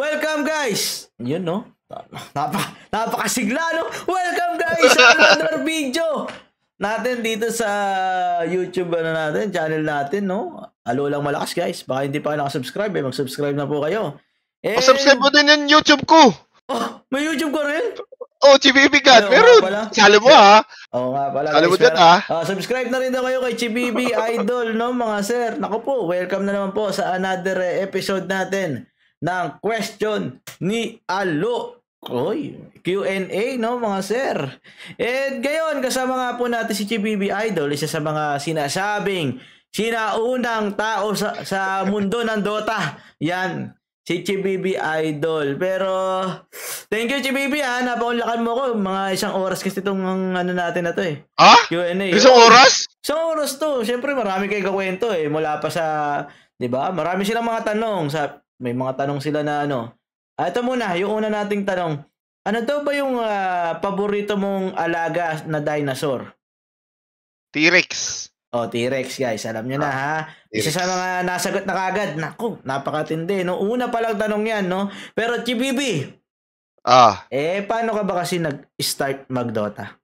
Welcome guys! Yun no? Napa, napakasigla no? Welcome guys sa another video natin dito sa YouTube ano natin, channel natin no? Alo lang malakas guys. Baka hindi pa kayo nakasubscribe eh. Mag-subscribe na po kayo. And... Oh, subscribe mo din yung YouTube ko. Oh, may YouTube ko rin? Oh, Chibibi God. Meron. Sali mo ha. Oo nga pala. Sali mo dyan ha. Uh, subscribe na rin daw kayo kay Chibibi Idol, no mga sir. Nako po, welcome na naman po sa another episode natin ng question ni Alo. Oy, Q&A no mga sir. And ngayon kasama nga po natin si Chibibi Idol, isa sa mga sinasabing sinaunang tao sa, sa mundo ng Dota. Yan, si Chibibi Idol. Pero thank you Chibibi ha, napaunlakan mo ko. Mga isang oras kasi itong ano natin na to eh. Ah? Q&A. Isang oras? Isang oras to. Siyempre marami kayo kakwento eh. Mula pa sa, di ba? Marami silang mga tanong sa may mga tanong sila na ano. Ah, ito muna, yung una nating tanong. Ano daw ba yung uh, paborito mong alaga na dinosaur? T-Rex. Oh, T-Rex guys, alam niyo na ah, ha. Isa sa mga nasagot na kagad. Naku, napakatindi no. Una pa lang tanong 'yan, no. Pero Chibibi. Ah. Eh paano ka ba kasi nag-start mag-Dota?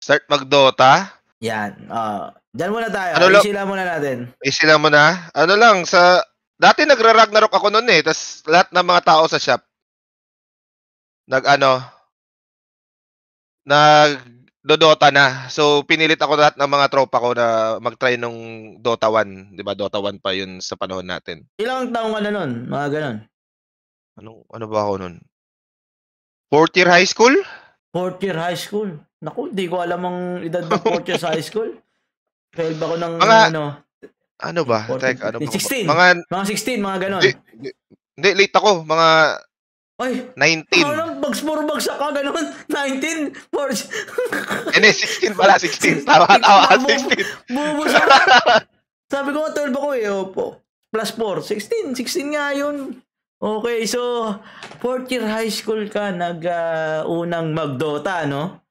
Start mag-Dota? Yan. Uh, Diyan muna tayo. Ano Isila muna natin. Isila muna. Ano lang sa Dati nagra-Ragnarok ako noon eh, tas lahat ng mga tao sa shop nag-ano nag Dota na. So pinilit ako lahat ng mga tropa ko na mag-try nung Dota 1, 'di ba? Dota 1 pa 'yun sa panahon natin. Ilang taong ka na noon? Mga ganun. Ano ano ba ako noon? Fourth year high school? Fourth year high school. Naku, di ko alam ang edad ng fourth year high school. 12 ako ng mga, ano, ano ba? 14, Tek, ano 16. Mga, mga 16, mga ganon. Hindi, late ako. Mga ay, 19. Parang bags puro bagsak ka, ganun. 19, 4. Hindi, 16 pala, 16. Tama, tama, 16. Bubus Sabi ko, 12 ako eh. Opo. Plus 4. 16, 16 nga yun. Okay, so, fourth year high school ka, nag-unang uh, mag-Dota, no?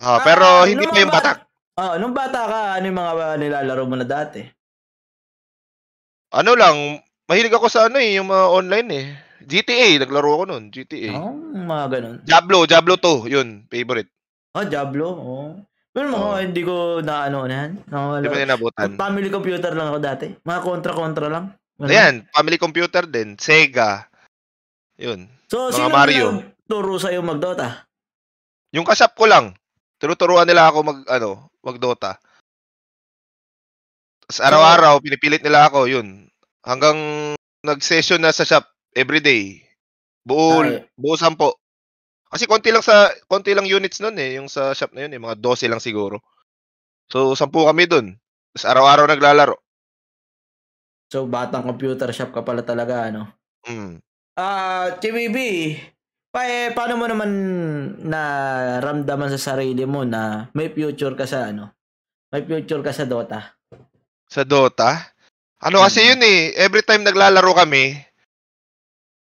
Ah, pero ah, hindi pa yung bata. Ah, nung bata ka, ano yung mga nilalaro mo na dati? Ano lang, mahilig ako sa ano eh, yung mga online eh. GTA, naglaro ako noon, GTA. Oh, mga ganun. Diablo, Diablo 2, yun, favorite. Ah, Diablo, oh. Pero mga oh. hindi ko na ano na yan. Hindi mo nabutan. Family computer lang ako dati. Mga kontra-kontra lang. Ano? Ayan, family computer din. Sega. Yun. So, mga sino Mario. turo sa'yo mag-Dota? Yung kasap ko lang. Tinuturuan nila ako mag, ano, mag-Dota. Tapos araw-araw, pinipilit nila ako, yun. Hanggang nag-session na sa shop everyday. Buo, Ay. buo sampo. Kasi konti lang sa konti lang units noon eh, yung sa shop na yun, eh, mga 12 lang siguro. So, sampu kami doon. Tapos araw-araw naglalaro. So, batang computer shop ka pala talaga, ano? Mm. Ah, uh, TVB, pa, eh, paano mo naman naramdaman sa sarili mo na may future ka sa ano? May future ka sa Dota? Sa Dota? Ano kasi mm. yun eh, every time naglalaro kami,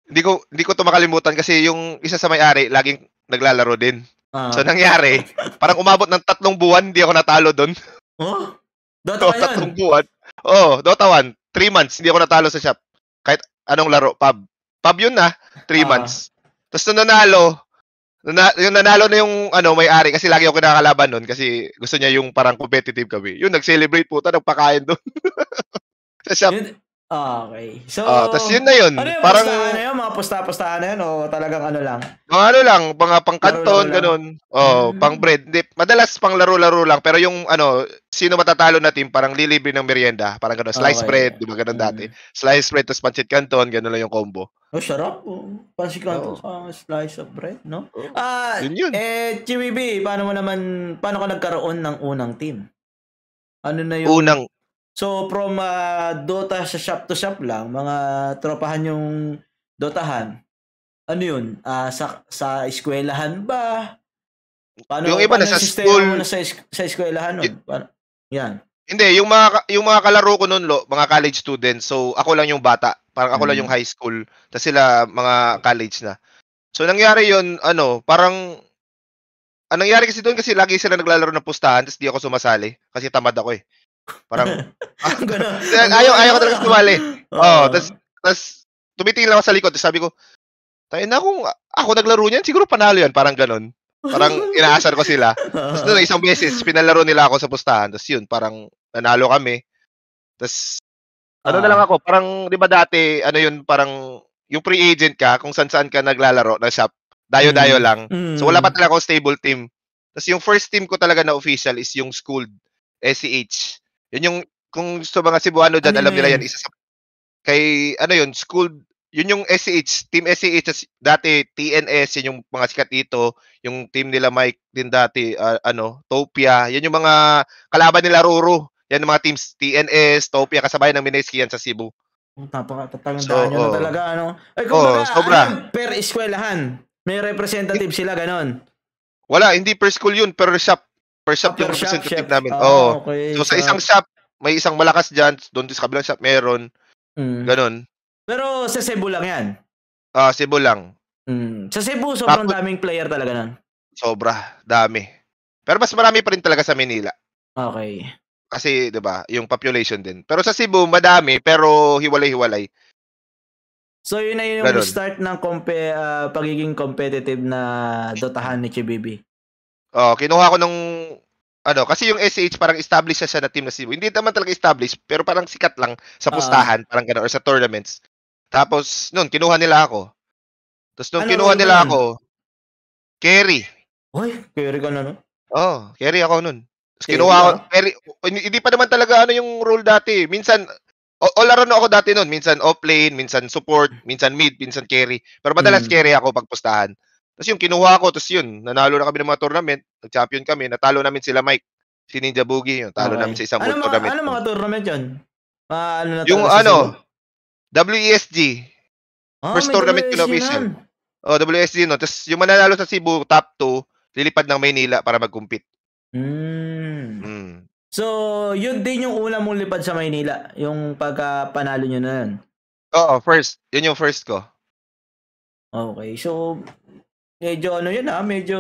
hindi ko hindi ko to makalimutan kasi yung isa sa may-ari laging naglalaro din. Uh-huh. So nangyari, parang umabot ng tatlong buwan hindi ako natalo doon. Oh? Dota oh, tatlong buwan. Oh, Dota 1, 3 months hindi ako natalo sa shop. Kahit anong laro, pub. Pub yun na, 3 uh-huh. months. Tapos nung nanalo, na, yung nanalo na yung ano may-ari kasi lagi ako kinakalaban noon kasi gusto niya yung parang competitive kami. Yun nag-celebrate puta nagpakain doon. sa shop. Yun, okay. So, oh, tas yun na yun. Ano yung parang na yun? Mga pusta-pustahan na yun o talagang ano lang? Mga ano lang, mga pang kanton, ganun. Oh, hmm. pang bread. Hindi, madalas pang laro-laro lang. Pero yung ano, sino matatalo na team, parang lilibre ng merienda. Parang ganun, slice okay. bread, di ba ganun hmm. dati. Slice bread, tas pancit canton, ganun lang yung combo. Oh, sarap. Oh. Oh. sa slice of bread, no? Oh. Ah, yun yun. Eh, Chibibi, paano mo naman, paano ka nagkaroon ng unang team? Ano na yung... Unang, So from uh, Dota sa shop to shop lang, mga tropahan yung Dotahan. Ano yun? Uh, sa sa eskwelahan ba? Paano, yung iba na sa school, na sa, sa eskwelahan nun? Paano? Yan. Hindi, yung mga yung mga kalaro ko noon, lo, mga college students. So ako lang yung bata, parang ako hmm. lang yung high school, tapos sila mga college na. So nangyari 'yon, ano, parang ang nangyari kasi doon kasi lagi sila naglalaro ng pustahan, tapos di ako sumasali kasi tamad ako eh. Parang, ah, ayaw, ayaw ko talaga sumali. Oo, oh, tas, tas, tumitingin lang ako sa likod, tapos sabi ko, tayo na kung ako naglaro niyan, siguro panalo yan, parang ganun. Parang inaasar ko sila. Tapos doon, isang beses, pinalaro nila ako sa pustahan. Tapos yun, parang nanalo kami. Tapos, ano na lang Ah. ako, parang, di ba dati, ano yun, parang, yung free agent ka, kung saan-saan ka naglalaro na shop, dayo-dayo Mm. lang. Mm. So, wala pa talaga akong stable team. Tapos yung first team ko talaga na official is yung schooled SCH. Yun yung, kung gusto mga Cebuano dyan, Ano alam na nila yun? yan, isa sa, kay, ano yun, schooled, yun yung SCH, team tas dati TNS, yun yung mga sikat dito, yung team nila Mike din dati, ah, ano, Topia, yan yung mga kalaban nila Roro. Yan yung mga teams, TNS, Topia, kasabay ng Mineski yan sa Cebu. Napakatatandaan So, nyo na oo. talaga, ano. Ay, Oo, kumbaga, sobra. ano, per eskwelahan. May representative sila, ganon. Wala, hindi per school yun, per shop. Per shop Ah, yung per shop, representative chef. namin. Oo. okay. So sa isang shop, may isang malakas dyan, doon sa kabilang shop meron, Mm. ganun. Pero sa Cebu lang yan. Ah, Cebu lang. Mm. Sa Cebu, sobrang Tapos- daming player talaga nun. Sobra, dami. Pero mas marami pa rin talaga sa Manila. Okay. Kasi, 'di ba, yung population din. Pero sa Cebu, madami, pero hiwalay-hiwalay. So yun na yung Ganun. start ng kompe, ah, pagiging competitive na dotahan ni Chibibi. Oh, kinuha ko nung ano, kasi yung SH parang established na siya na team na Cebu. Hindi naman talaga established, pero parang sikat lang sa Ah. pustahan, parang gano'n, or sa tournaments. Tapos, noon, kinuha nila ako. Tapos nung Ano kinuha nila nun? ako, carry. Uy, carry ka na, no? Oh, carry ako nun. Tapos kinuha ko, ka? carry, hindi, pa naman talaga ano yung role dati. Minsan, o, all around ako dati nun. Minsan off lane, minsan support, minsan mid, minsan carry. Pero madalas Mm. carry ako pag pustahan. Tapos yung kinuha ko, tapos yun, nanalo na kami ng mga tournament, nag-champion kami, natalo namin sila Mike, si Ninja Boogie, yun, talo Okay. namin sa isang ano mga, tournament. Ano mga tournament yun? Ah, ano na yung ano? WESG, Ah, first tournament WSG official. nun. oh, WSG, no? Tapos yung mananalo sa Cebu, top 2, lilipad ng Maynila para mag-compete. Mm. Mm. So, yun din yung una mong lipad sa Maynila. Yung pagka panalo nyo na yun. Oo, first. Yun yung first ko. Okay, so medyo ano yun ah, medyo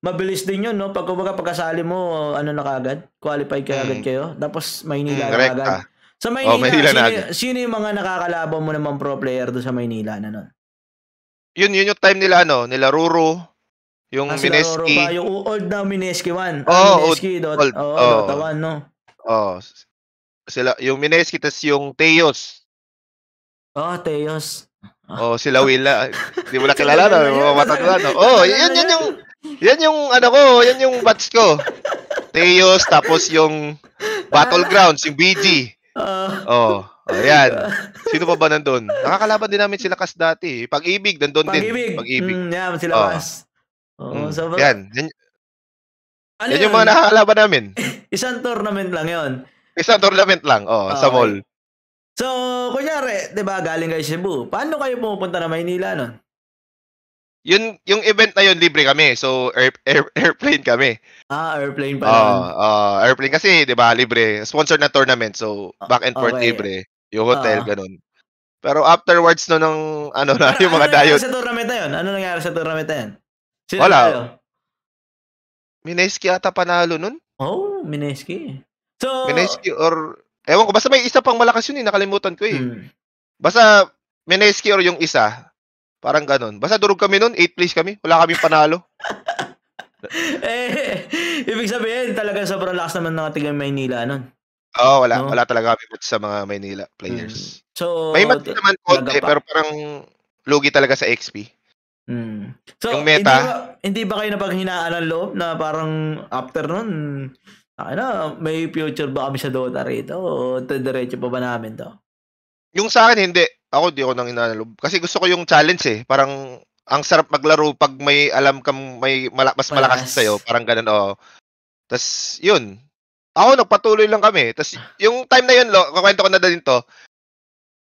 mabilis din yun, no? Pag kumbaga pagkasali mo, ano na kagad, qualified ka Mm. agad kayo. Tapos Maynila Mm, na rekta. agad. Sa Maynila, Oh, Maynila na sino, agad. sino yung mga nakakalaban mo naman pro player doon sa Maynila na nun? Yun, yun yung time nila, ano, nila Ruro, yung Ah, Mineski. pa, yung old na Mineski 1. Oo, ah, old- Mineski, dot, old, oh, oo. Dota 1, no? Oh, sila, yung Mineski, tas yung Teos. Oh, Teos. Oh, sila Willa. Hindi mo na kilala, yun, mga matanda, no? Oh, yan, na yan yan. yung, yan yung, ano ko, yan yung batch ko. Teos, tapos yung Battlegrounds, yung BG. Ah, Oh, oh, yan. Sino pa ba nandun? Nakakalaban din namin sila kas dati. eh. Pag-ibig, nandun din. pag-ibig. Pag-ibig. Mm, yan, sila Oo. Mas. Oo, Mm, so, yan. Yan, Ano yan yung yun? mga nakakalaban namin. Isang tournament lang yon. Isang tournament lang, oh, sa Okay. mall. So, kunyari, 'di ba, galing kayo Cebu. Paano kayo pumupunta na Maynila nun? Yun, yung event na yun, libre kami. So, air, air, airplane kami. Ah, airplane pa lang. oh, airplane kasi, di ba, libre. Sponsored na tournament. So, back and forth Okay. libre. Yung hotel, Ah. ganun. Pero afterwards no ng ano na, yung mga ano dayot. sa tournament na yun? Ano nangyari sa tournament na yun? Sino Wala. tayo? Mineski ata panalo nun. Oh, Mineski. So, Mineski or ewan ko basta may isa pang malakas yun eh, nakalimutan ko eh. hmm. Basta Mineski or yung isa. Parang ganun. Basta durog kami nun, 8 place kami. Wala kaming panalo. eh, ibig sabihin, talagang sobrang lakas naman ng tigang Maynila nun. Oo, wala. No? Wala talaga kami sa mga Maynila players. So, May match t- naman konti, talaga pa. pero parang lugi talaga sa XP. Hmm. So, Yung meta- Hindi ba, hindi ba kayo napaghinaan ng loob na parang after nun, ano, may future ba kami sa Dota rito? O diretso pa ba namin to? Yung sa akin, hindi. Ako, di ako nang inanalob. Kasi gusto ko yung challenge eh. Parang, ang sarap maglaro pag may alam kang may mala- mas malakas Malakas. sa'yo. Parang ganun, oo. Tapos, yun. Ako, nagpatuloy lang kami. Tapos, yung time na yun, lo, kakwento ko na din to.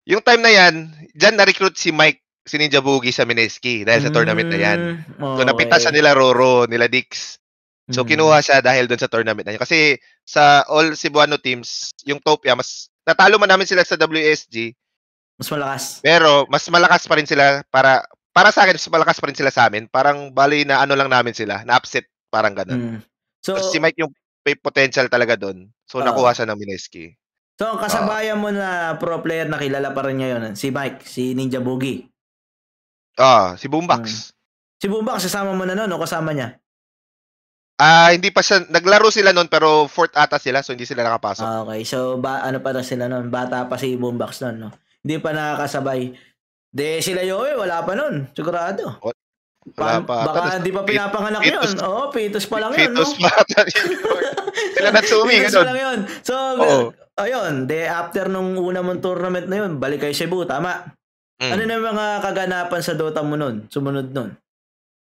Yung time na yan, dyan na-recruit si Mike, si Ninja Boogie sa Mineski dahil sa tournament na yan. Hmm, So, napita siya nila Roro, nila Dix. So, Hmm. kinuha siya dahil doon sa tournament na yun. Kasi, sa all Cebuano teams, yung Topia, mas, natalo man namin sila sa WSG, Mas malakas. pero mas malakas pa rin sila para para sa akin mas malakas pa rin sila sa amin. Parang bali na ano lang namin sila, na upset parang ganun. Hmm. So, Tapos si Mike yung may potential talaga doon. So Oo. nakuha siya ng Mineski. So, ang kasabayan mo na pro player na kilala pa rin ngayon, si Mike, si Ninja Boogie. Ah, si Boombox. Si Boombox, kasama mo na noon o kasama niya? Ah, hindi pa siya naglaro sila noon pero fourth ata sila so hindi sila nakapasok. Ah, okay. So, ba, ano pa na sila noon? Bata pa si Boombox noon, no? Hindi pa nakakasabay. De, sila Yowie, wala pa noon. Sigurado. Wala Pa- pa. Baka hindi pa pinapanganak Fetus- yun. Oo, fetus pa lang yun, no? Fetus pa ata yun. sila Natsumi, Fetus pa lang yun. So, Oo. ayun, de after nung una mong tournament na yun, balik kay Cebu, tama? Mm. Ano na yung mga kaganapan sa Dota mo nun? Sumunod nun?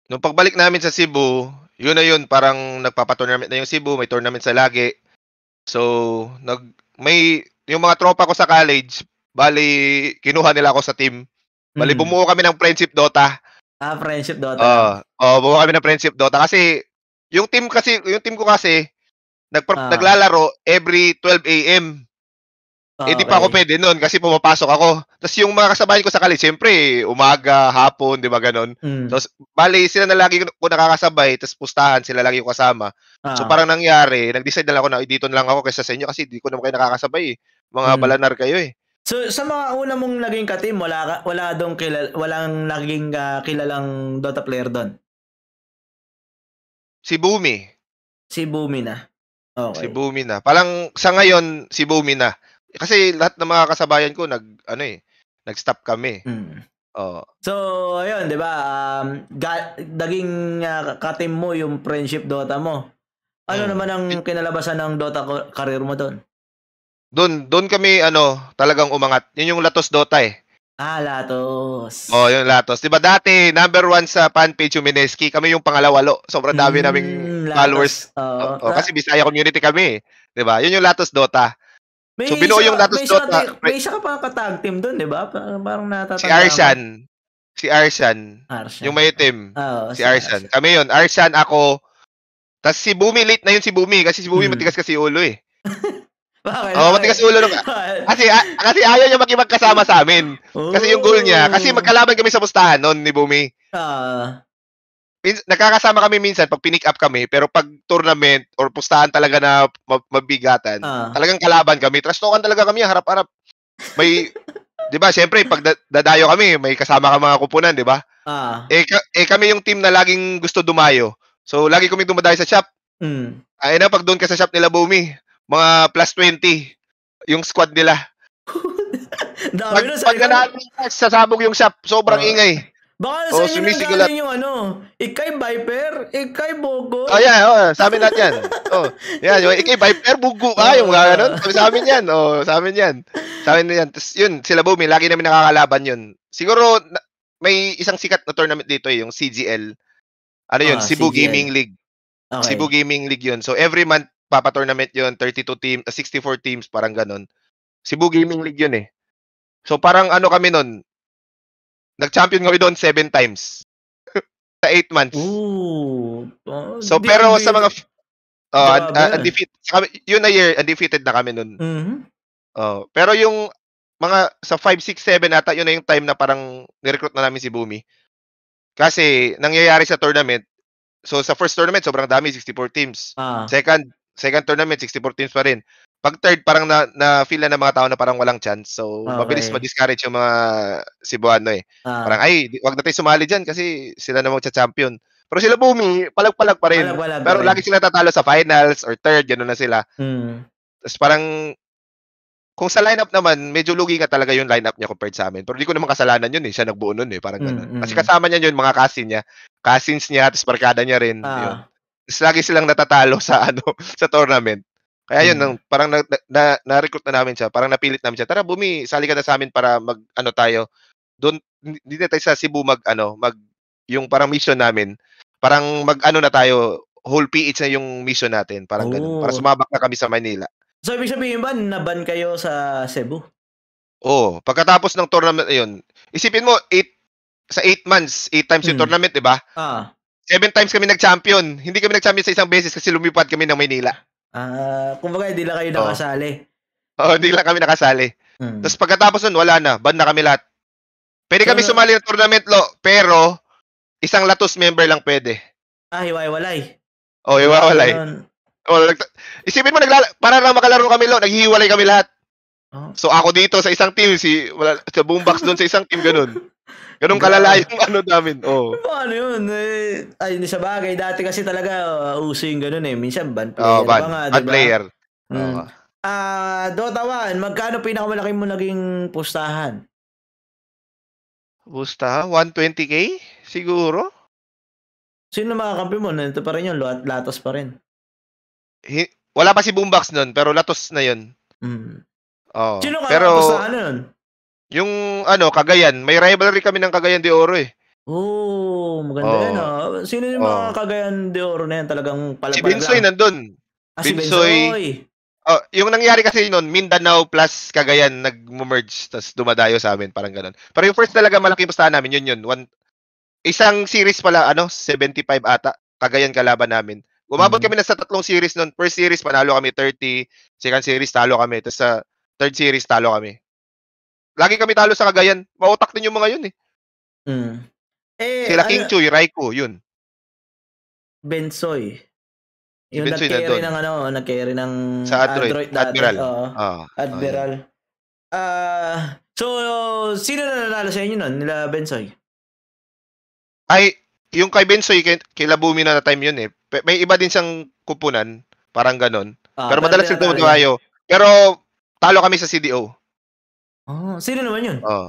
Nung pagbalik namin sa Cebu, yun na yun, parang nagpapa-tournament na yung Cebu, may tournament sa lagi. So, nag may yung mga tropa ko sa college, bali kinuha nila ako sa team. Bali Mm. bumuo kami ng friendship Dota. Ah, friendship Dota. Oo. oh, bumuo kami ng friendship Dota kasi yung team kasi, yung team ko kasi nagpa- Ah. naglalaro every 12 AM. Eh di pa ako Okay. pwede noon kasi pumapasok ako. Tapos yung mga kasabayan ko sa college, siyempre, umaga, hapon, di ba ganon. Mm. Tapos, bali, sila na lagi ko nakakasabay, tapos pustahan, sila lagi ko kasama. So, Ah. parang nangyari, nag-decide na lang ako na dito na lang ako kaysa sa inyo kasi di ko naman kayo nakakasabay eh. Mga Mm. balanar kayo eh. So sa mga una mong naging ka-team, wala ka, wala dong kilala, walang naging ah, kilalang Dota player doon. Si Bumi. Si Bumi na. Okay. Si Bumi na. Parang sa ngayon, si Bumi na. Kasi lahat ng mga kasabayan ko, nag, ano eh, nag-stop kami. Mm. Oo. So, ayun, 'di ba? Um, ga- naging uh, ka-team mo yung friendship Dota mo. Ano Mm. naman ang kinalabasan ng Dota career mo doon? Doon, doon kami, ano, talagang umangat. Yun yung Latos Dota eh. Ah, Latos. Oh, yung Latos. 'Di ba dati number one sa fan page yung Mineski, kami yung pangalawalo. Sobrang dami naming Mm, Latos. followers. Oo. Oh, kasi Bisaya community kami, eh. 'di ba? Yun yung Latos Dota. May so, binuo isa- yung Latos may isa Dota. ka- May isa ka pa katag team doon, 'di ba? Parang, natatanda. Si Arshan, si Arshan. Arshan. yung may itim, Oo, si Arshan. Kami yun, Arshan ako. Tapos si Bumi late na yun si Bumi kasi si Bumi Hmm. matigas kasi ulo eh. Bakit? Oo, matigas ulo nung kasi a- kasi ayaw niya makipagkasama sa amin. Kasi yung goal niya, kasi magkalaban kami sa pustahan noon ni Bumi. Ah, Min- nakakasama kami minsan pag pinick up kami, pero pag tournament or pustahan talaga na ma- mabigatan, ah. talagang kalaban kami. Trash talkan talaga kami, harap-harap. May, di ba, siyempre, pag da- dadayo kami, may kasama ka mga kupunan, di ba? Ah. Eh, ka- eh, kami yung team na laging gusto dumayo. So, lagi kami dumadayo sa shop. Mm. Ay na, pag doon ka sa shop nila, Bumi, mga plus 20, yung squad nila. Dami Pag, na sa pag nanalo, sasabog yung shop, sobrang Ah. ingay. Baka Oh, sa inyo sumisigaw nanggaling yung ano, ikay Viper, ikay Bogo. Oh, yeah, oh, sa amin lahat yan. Oh, yan, yung ikay Viper, bugo ka, yung mga ganun. Sabi sa amin yan, oh, sa amin yan. Sa amin yan. Tapos yun, sila Bumi, lagi namin nakakalaban yun. Siguro, na- may isang sikat na tournament dito, eh, yung CGL. Ano yun, Ah, Cebu CGL. Gaming League. Okay. Cebu Gaming League yun. So, every month, papa-tournament yun, 32 teams, 64 teams, parang ganun. Cebu Gaming League yun eh. So, parang ano kami nun, nag-champion kami doon seven times. sa 8 months. Ooh. Oh, So, di- pero di- sa mga Oh, Grabe. uh, undefeated. Kami, yun na year, undefeated na kami nun. Mhm. Oh, pero yung mga sa 5, 6, 7 ata, yun na yung time na parang nirecruit na namin si Bumi. Kasi nangyayari sa tournament, so sa first tournament, sobrang dami, 64 teams. Ah. Second, second tournament, 64 teams pa rin. Pag third, parang na, na ng mga tao na parang walang chance. So, Okay. mabilis ma-discourage yung mga Cebuano eh. ah. Parang, ay, wag na tayo sumali dyan kasi sila na magcha-champion. Pero sila Bumi, palag-palag pa rin. Walang-walang Pero lagi sila tatalo sa finals or third, gano'n na sila. Mm. Tapos parang, kung sa lineup naman, medyo lugi nga talaga yung lineup niya compared sa amin. Pero di ko naman kasalanan yun eh. Siya nagbuo nun eh. Parang gano'n. Mm, Kasi kasama niya yun, mga cousin niya. Cousins niya, tapos barkada niya rin. Yun. Ah. Tapos lagi silang natatalo sa ano sa tournament. Kaya yun, Mm. nang, parang na, na, na-recruit na namin siya. Parang napilit namin siya. Tara, Bumi, sali ka na sa amin para mag, ano tayo. Doon, hindi na tayo sa Cebu mag, ano, mag, yung parang mission namin. Parang mag, ano na tayo, whole PH na yung mission natin. Parang ganun. Para Oh. sumabak na kami sa Manila. So, ibig sabihin ba, naban kayo sa Cebu? Oo. Pagkatapos ng tournament na yun, isipin mo, eight, sa 8 months, 8 times yung Mm. tournament, di ba? Ah. 7 times kami nag-champion. Hindi kami nag-champion sa isang beses kasi lumipad kami ng Maynila. Ah, kumbaga hindi lang kayo Oh. nakasali. Oo, hindi lang kami nakasali. Mm. Tapos pagkatapos nun, wala na. Ban na kami lahat. Pwede kami So- sumali ng tournament, lo, pero isang Latos member lang pwede. ah, hiwa-hiwalay. O, iwawalay. Ganun. O, nag- isipin mo, naglala- para lang makalaro kami, lo, naghihiwalay kami lahat. Oh. So ako dito sa isang team, si wala, sa boombox doon sa isang team ganun. Ganun kalala yung ano namin. Oh. Paano yun? Eh, ay, sa bagay. Dati kasi talaga uh, uso yung ganun eh. Minsan band player Oh, pa nga, diba? player. Mm. Oo. Ah, Dota 1, magkano pinakamalaki mo naging pustahan? Busta, 120k siguro. Sino mga kampi mo? Nandito pa rin yun, Lat- Latos pa rin. Hi- wala pa si boombox noon, pero latos na 'yon. Mm. Oh. Sino ka pero pustahan nun? Yung ano, Cagayan, may rivalry kami ng Cagayan de Oro eh. Oh, maganda Oo. yan ah. Sino yung mga Oo. Cagayan de Oro na yan? Talagang Si palagpalag Binsoy nandun. Ah, si Binsoy. Oh, yung nangyari kasi noon, Mindanao plus Cagayan nag-merge tapos dumadayo sa amin, parang ganun. Pero yung first talaga malaking pustahan namin, yun yun. One, isang series pala, ano, 75 ata, Cagayan kalaban namin. Umabot Mhm. kami na sa tatlong series noon. First series, panalo kami 30. Second series, talo kami. Tapos sa third series, talo kami. Lagi kami talo sa Cagayan. Mautak din yung mga yun eh. Mm. Eh, Sila ano, King Chuy, Raiko, yun. Bensoy. Si Yung Bensoy nag-carry nandun. ng ano, nag-carry ng Sa Android, dati. Admiral. Oo, Ah, Admiral. Ah, so sino na nanalo sa inyo nun? Nila Bensoy. Ay, yung kay Bensoy, kay, kay Labumi na na time yun eh. May iba din siyang kupunan, parang ganon. Ah, pero madalas pinatalo tumayo. Pero talo kami sa CDO. Oh, sino naman yun? Oh.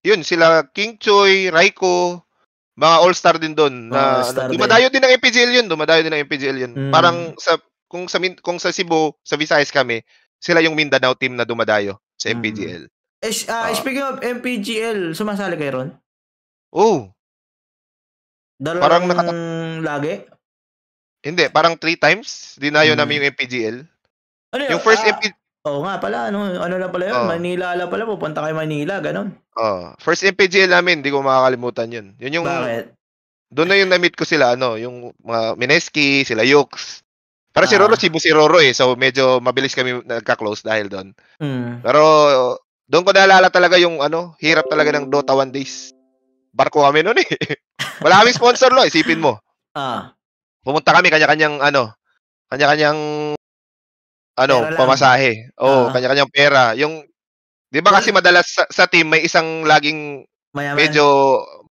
Yun, sila King Choi, Raiko, mga all-star din doon. Mga Na, ano, din. dumadayo din ng MPGL yun. Dumadayo din ng MPGL yun. Mm. Parang sa kung sa kung sa Cebu, sa Visayas kami, sila yung Mindanao team na dumadayo sa Mm. MPGL. Eh, sh- ah, Ah. speaking of MPGL, sumasali kayo ron? Oh, Dalawang Parang nakata- lagi? hindi, parang three times dinayo Mm. namin yung MPGL. Ano yun? Yung first Ah, MP Oo nga pala, ano, ano lang pala yun? Oh. Manila lang pala, pupunta kayo Manila, ganun. oh, first MPGL namin, hindi ko makakalimutan yun. Yun yung Bakit? doon na yung na-meet ko sila ano, yung mga Mineski, sila Yux. Pero si Ah. Roro, Cebu si Roro eh. So medyo mabilis kami nagka-close dahil doon. Mm. Pero doon ko naalala talaga yung ano, hirap talaga ng Dota 1 days. Barko kami noon eh. Wala kaming sponsor lo, isipin mo. Ah, Pumunta kami kanya-kanyang ano, kanya-kanyang ano, pamasahe. Ah. Oo, kanya-kanyang pera. Yung 'di ba kasi madalas sa, sa team may isang laging mayaman. medyo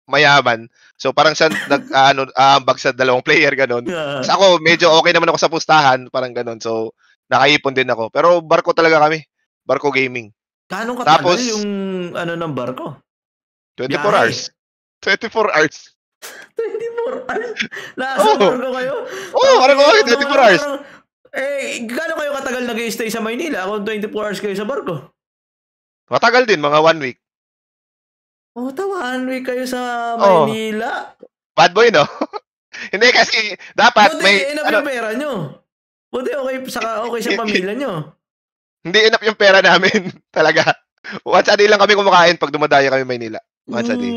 mayaman. So parang siya nag ano aambag sa dalawang player ganun. Ah. Tapos ako medyo okay naman ako sa pustahan, parang ganun. So nakaipon din ako. Pero barko talaga kami. Barko gaming. Gaano katagal Tapos- yung ano ng barko? 24 Biyahe. hours. 24 hours. 24 hours? Nasa Oo. barko kayo? Oo, oh, parang okay, 24 hours. Parang- Eh, gaano kayo katagal nag-stay sa Maynila kung 24 hours kayo sa barko? Matagal din, mga one week. Oh, tawan week kayo sa Oo. Maynila. Bad boy, no? Hindi kasi dapat Buti, may enough ano, yung pera nyo. Buti okay, saka okay sa pamilya nyo. hindi enough yung pera namin talaga. Once a day lang kami kumakain pag dumadayo kami Maynila. Once a day.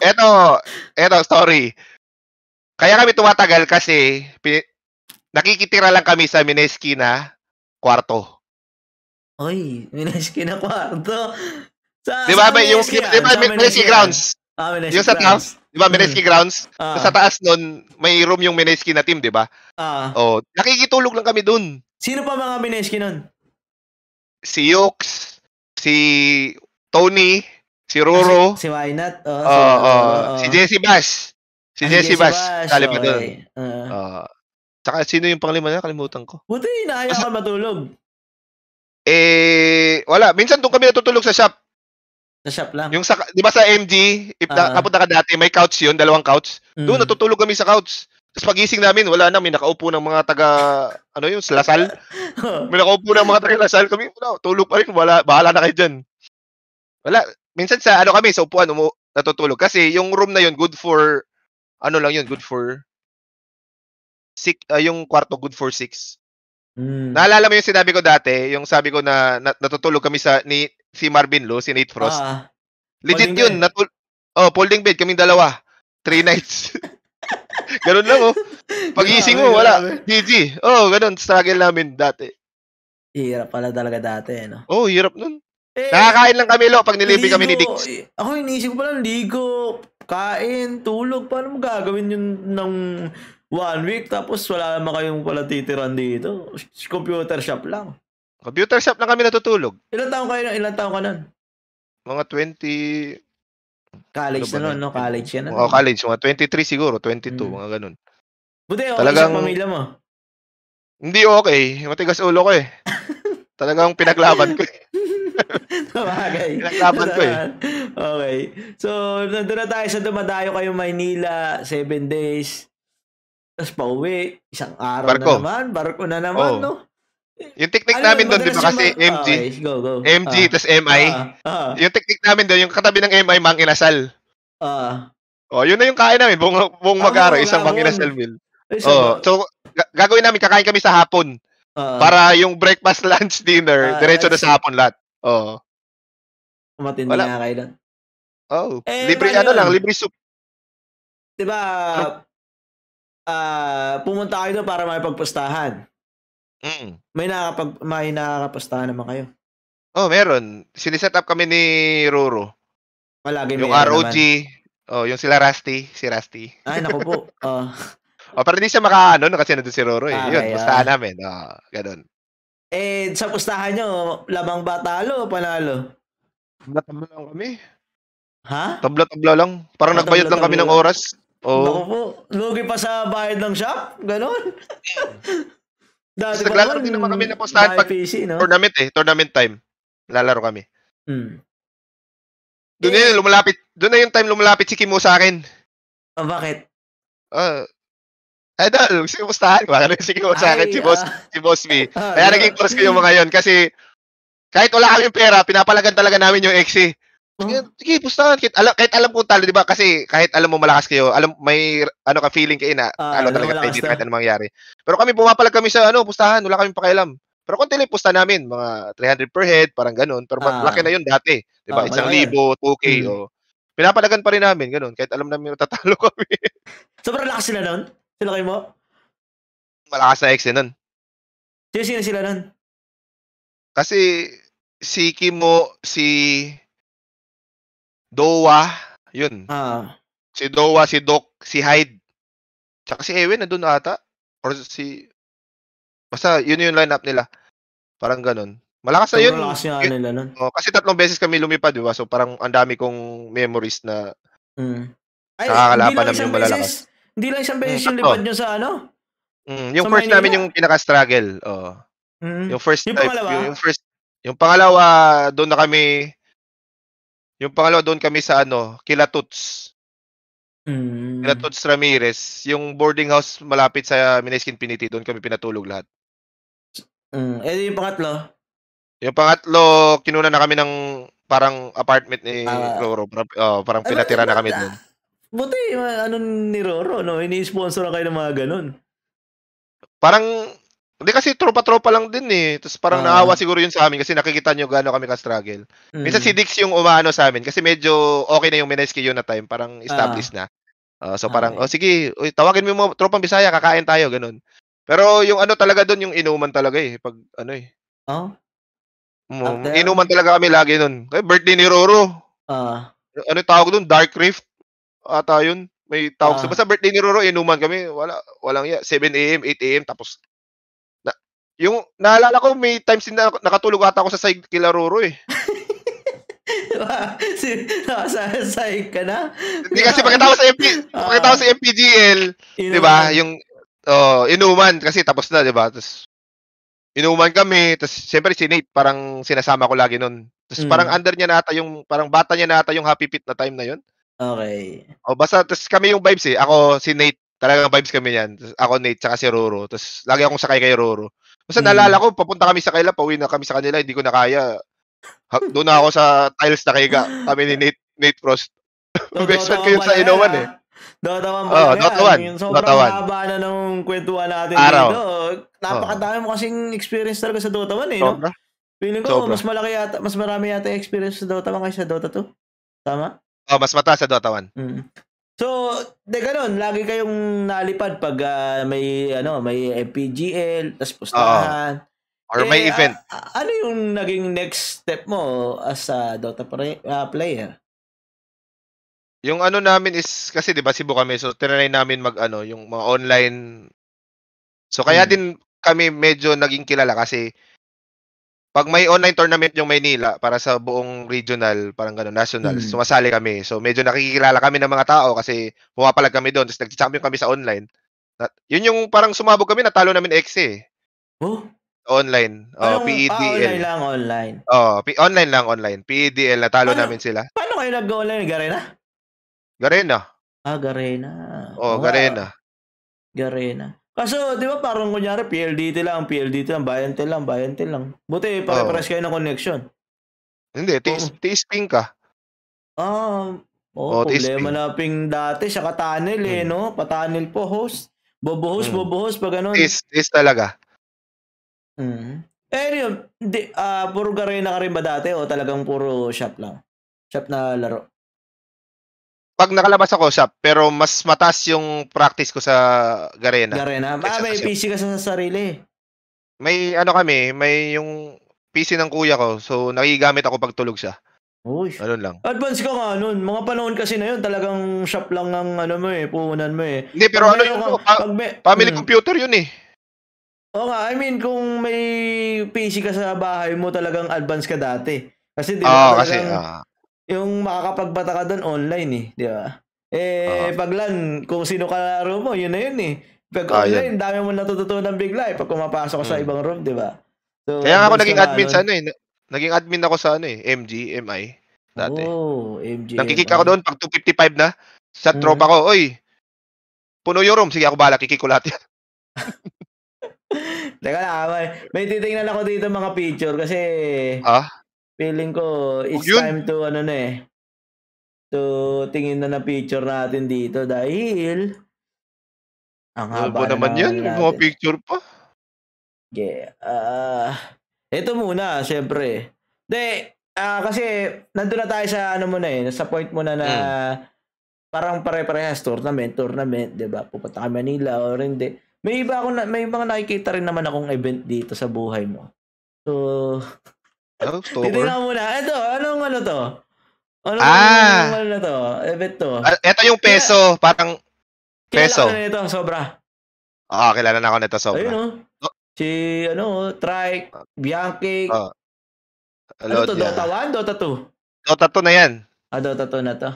Eto, eto, story. Kaya kami tumatagal kasi pi- nakikitira lang kami sa Mineski na kwarto. Oy, Mineski na kwarto. Sa, Di ba, sa yung, di ba, Sa Mineski grounds? Ah, Mineski Yung sa grounds. Di ba, Mineski grounds? Ah, Sa taas nun, may room yung Mineski na team, di ba? ah. Oh, nakikitulog lang kami dun. Sino pa mga Mineski nun? Si Yux, si Tony, si Roro, Si, si Wynat. Oh, oh, si, oh, si Jesse Bash. Si Ah, Jesse Bash, sali pa dun. okay. Ah. Tsaka sino yung panglima na? Kalimutan ko. buti, inaaya ka matulog. Eh, wala. Minsan doon kami natutulog sa shop. Sa shop lang. Yung sa, di ba sa MG, if Ah. na, napunta ka dati, may couch yun, dalawang couch. Doon Mm. natutulog kami sa couch. Tapos pagising namin, wala na, may nakaupo ng mga taga, ano yun, Lasal. May nakaupo ng mga taga Lasal. Kami, wala, tulog pa rin, wala, bahala na kayo dyan. Wala. Minsan sa, ano kami, sa upuan, umu, natutulog. Kasi yung room na yun, good for, ano lang yun, good for, six, ah, yung kwarto, good for six. Mm. Naalala mo yung sinabi ko dati, yung sabi ko na, na natutulog kami sa ni si Marvin Lo, si Nate Frost. Ah, Legit folding yun. Natul oh, folding bed kaming dalawa. Three nights. ganun lang oh. Pagising mo, wala. GG. Oh, ganun. Struggle namin dati. Hirap pala talaga dati, no? Oh, hirap nun. Eh, Nakakain lang kami, lo, pag nilibre kami ni. Dix. Eh, Ako iniisip ko pala, ligo, kain, tulog. Paano mo gagawin yun ng one week tapos wala naman kayong pala titiran dito? Computer shop lang. Computer shop lang kami natutulog. Ilan taon kayo? Ilan taon ka nun? Mga 20 College Ano na nun, no? College yan. mga college, mga 23 siguro, 22, Mm. mga ganun. Buti okay Talagang- sa pamilya mo. Hindi okay, matigas ulo ko eh. Talagang pinaglaban ko eh. Sabagay. Pinaglaban ko eh. Okay. So, nandun na tayo sa dumadayo kayo Maynila, seven days. Tapos pauwi, isang araw Barko. na naman. Barko na naman, Oo. no? Yung technique Ano, namin doon, di ba kasi ma- MG, Okay, go, go. MG, Ah, tas MI. ah, ah, Yung technique namin doon, yung katabi ng MI, Mang Inasal. ah. Oh, yun na yung kain namin, buong, buong Ah, mag-araw, isang Mang. Inasal meal. Oh, so ga- gagawin namin kakain kami sa hapon ah, para yung breakfast, lunch, dinner, Ah, diretso na sa hapon lahat. Oh. matindi wala. nga kayo doon. Oh, Eh, libre paano ano lang, libre soup. Di ba, ah, pumunta kayo doon para makipagpustahan. Mm. May nakakapag, may nakakapustahan naman kayo. Oh, meron. Siniset up kami ni Roro. Malagi Yung may ano ROG, naman. oh, yung sila Rusty, si Rusty. Ay, naku po. Ah. Oh, pero hindi siya makaano no, kasi nandun si Roro eh. Ah, Yun, pustahan namin. Oh, ganun. eh, sa pustahan nyo, lamang ba talo o panalo? Tabla-tabla lang kami. Ha? Tabla-tabla lang. Parang nagbayad lang kami ng oras. Naku Oh. po. Lugi pa sa bayad ng shop? Ganon. Dati Tapos naglalaro din naman kami ng pustahan dahil pag- PC, no? Tournament eh, tournament time. Lalaro kami. Hmm. Doon Eh. yun, lumalapit. Doon na yung time lumalapit si Kimo sa akin. Ah, bakit? Ah, Idol, yung pustahan. Baka na si Kimo sa akin, Ay, si Boss, ah, si Boss B. ah, Kaya ano? naging close ko yung mga yon kasi kahit wala kaming pera, pinapalagan talaga namin yung ex eh. Sige, Oh. sige, pustahan. Kahit alam, kahit alam kong talo, di ba? Kasi kahit alam mo malakas kayo, alam may ano ka feeling kayo na Ah, ano alam mo talaga pwede ka. kahit anong mangyari. Pero kami pumapalag kami sa ano, pustahan, wala kaming pakialam. Pero konti lang pusta namin, mga 300 per head, parang ganun. Pero Ah. laki na yun dati, di ba? Ah, Isang libo, 2K, Hmm. o. Pinapalagan pa rin namin, ganun. Kahit alam namin matatalo kami. Sobrang lakas sila nun? Sila kayo mo? Malakas na ex eh nun. Sino sino sila nun? Kasi si Kimo, si Dowa, yun. Ah, Si Dowa, si Doc, si Hyde. Tsaka si Ewen nandun ata. Or si... Basta yun yung lineup nila. Parang ganun. Malakas na yun. sobrang lakas yung ano nila nun. Oh, kasi tatlong beses kami lumipad, di ba? So parang ang dami kong memories na Mm. Ay, Nakakalaban hindi lang namin yung malalakas. beses. Hindi lang isang beses Mm, yung tatlo. lipad nyo sa ano? mm, yung Sa first namin Maynila? yung pinaka-struggle. Oh. Mm. Yung first Yung type, pangalawa? yung, yung first yung pangalawa doon na kami yung pangalawa doon kami sa ano, Kilatuts. Mm. Kilatuts Ramirez, yung boarding house malapit sa Mineskin Piniti, doon kami pinatulog lahat. Mm. Eh, yung pangatlo? Yung pangatlo, kinuna na kami ng parang apartment ni Ah. Roro. Parang, oh, parang pinatira na kami doon. Buti, ano ni Roro, no? Ini-sponsor na kayo ng mga ganun. Parang, hindi kasi tropa-tropa lang din eh. Tapos parang Ah. naawa siguro yun sa amin kasi nakikita nyo gaano kami ka-struggle. Mm. Minsan si Dix yung umaano sa amin kasi medyo okay na yung Mineski yun na time. Parang established na. Uh, so parang, Okay. oh sige, uy, tawagin mo yung mga tropang Bisaya, kakain tayo, ganun. Pero yung ano talaga doon, yung inuman talaga eh. Pag ano eh. Oh? Mm, After? inuman talaga kami lagi nun. Kaya birthday ni Roro. Ah. Ano yung tawag doon? Dark Rift? Ata yun. May tawag sa Ah. basta birthday ni Roro, inuman kami. Wala, walang ya. 7 a.m., 8 a.m. Tapos, yung, naalala ko, may times din na nakatulog ata ako sa side kila Roro eh. si, nakasasay ka na? Hindi kasi pagkatapos sa MP, Ah. pagkatapos sa MPGL, 'di ba? Yung oh, inuman kasi tapos na, 'di ba? Tapos inuman kami, tapos siyempre si Nate parang sinasama ko lagi noon. Tapos Mm. parang under niya nata yung parang bata niya nata yung happy fit na time na 'yon. Okay. O basta tapos kami yung vibes eh. Ako si Nate, talagang vibes kami niyan. Tapos ako Nate tsaka si Roro. Tapos lagi akong sakay kay Roro. Basta Mm. naalala ko, papunta kami sa kaila, pauwi na kami sa kanila, hindi ko na kaya. Doon na ako sa tiles na kaiga. Kami ni Nate, Nate Frost. Best friend ko yun sa yan, eh. ah. Dota 1 Oo, pala yan. Dota one. Yung sobrang Dota one. haba na ng kwentuhan natin Araw. dito. Napakadami mo kasing experience talaga sa Dota 1 eh, no? Sobra. Feeling ko, Sobra. mas malaki yata, mas marami yata experience sa Dota 1 kaysa Dota 2. Tama? Oh, mas mataas sa Dota 1. Mm. So, de ganun, lagi kayong nalipad pag ah, may ano, may FPGL, tas pustahan. Or may Eh, event. ah, ah, ano yung naging next step mo as a Dota pre- ah, player? Yung ano namin is, kasi di ba Cebu kami, so tinry namin mag ano, yung mga online. So kaya Hmm. din kami medyo naging kilala kasi pag may online tournament yung Maynila para sa buong regional, parang gano'n, national, Mm. sumasali kami. So medyo nakikilala kami ng mga tao kasi pumapalag kami doon, tapos nag-champion kami sa online. Na, yun yung parang sumabog kami, natalo namin X eh. Oh, Online. Oh, ah, PEDL. online lang, online. Oh, P- online lang online. PEDL natalo Ano? namin sila. Paano kayo nag-online? Garena? Garena. Ah, Garena. Oh, nga, Garena. Garena. Kaso, di ba parang kunyari, PLDT lang, PLDT lang, Bayantel lang, Bayantel lang. Buti, pare-pares kayo ng connection. Hindi, tiis, Oo. tiis ping ka. Ah, oh, Oh, problema na ping dati, siya ka-tunnel eh, Hmm. no? Pa-tunnel po, host. Bobo host, Hmm. bobo host, pag ganun. Tiis, tiis talaga. Mm. Eh, yun, di, ah, puro Garena ka rin ba dati o talagang puro shop lang? Shop na laro? Pag nakalabas ako shop, pero mas mataas yung practice ko sa Garena. Garena? Ah, may shop. PC ka sa sarili. May ano kami, may yung PC ng kuya ko. So nakigamit ako pag tulog siya. Uy. Ano lang. Advance ka nga nun. Mga panahon kasi na yun, talagang shop lang ang ano mo eh, puhunan mo eh. Hindi, pero Pag ano yung ka- pa- pag may- family Mm. computer yun eh. Oo nga, I mean, kung may PC ka sa bahay mo, talagang advance ka dati. Kasi di ba kasi talagang ah, yung makakapagbata ka doon online eh, di ba? Eh, Oo. pag LAN, kung sino kalaro mo, yun na yun eh. Pag Ah, online, dami mo natututunan bigla eh, pag pumapasok ka sa Mm. ibang room, di ba? So, kaya ako naging ka admin sa ano eh. Na- Naging admin ako sa ano eh, MG, MI. Dati. Oh, MG. Nangkikik ako doon pag 255 na. Sa Mm. tropa ko, oy, puno yung room. Sige, ako bala, kikik ko lahat yan. Teka lang, may, may titingnan ako dito mga picture kasi Ah? Feeling ko it's yun. time to ano na eh. To tingin na na picture natin dito dahil ang Ano haba ba na naman yan? Yung mga natin. picture pa. Yeah. Ah, ito muna, syempre. De, ah kasi nandun na tayo sa ano muna eh, sa point muna na Hmm. parang pare-parehas tournament, tournament, 'di ba? Pupunta ka Manila or hindi. May iba ako na, may mga nakikita rin naman akong event dito sa buhay mo. So, Oh, stalker. titingnan ko muna. Ito, anong ano to? Ano Ah! ano na to? Event to. Ah, eto yung peso. Parang, peso. Kilala na nito, sobra. ah, kilala na ako nito sobra. Ayun oh. Oh. Si ano, Trike, Bianchi, Oh, ano to. Dota 1, Dota 2? Dota 2 na yan. Ah, Dota 2 na to.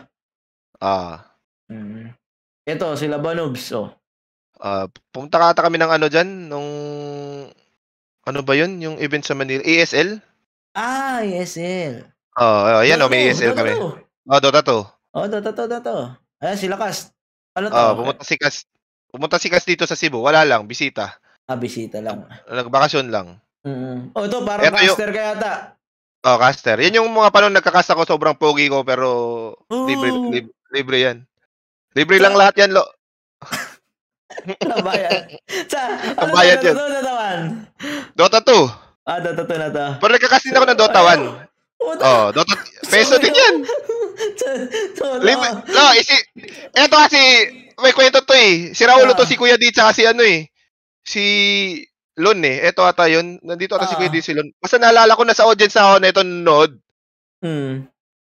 Ah. Mm. Ito, sila Banobs, oh. Ah, pumunta ka ata kami ng ano dyan, nung, ano ba yun? Yung event sa Manila? ESL? Ah, ESL. Oh, oh yan oh, may 2, ESL kami. 2. Oh, Dota 2. Oh, Dota 2, Dota 2. Ayan, sila Cast. Ano to? Oh, pumunta si Kas. Pumunta si Kas dito sa Cebu. Wala lang, bisita. Ah, bisita lang. Nagbakasyon lang. Mm. Oh, ito, parang yung- caster kaya ata. Oh, caster. Yan yung mga panahon nagkakast ako, sobrang pogi ko, pero libre, Oh. libre, libre yan. Libre lang lahat yan, lo. Nabayan. Sa, ano to, yun. Dota 2, Dota 1? Dota 2. Ah, Dota 2 na to. Pero nagkakast din ako ng Dota 1. Oh, Dota, peso din yan. Libre. No, isi, eto kasi, may kwento to eh. Si Raulo to, Ah. si Kuya D, tsaka si ano eh. Si Lon eh. Eto ata yun. Nandito ata si Ah. Kuya D, si Lon. Basta naalala ko na sa audience na ako na ito nanood. Hmm.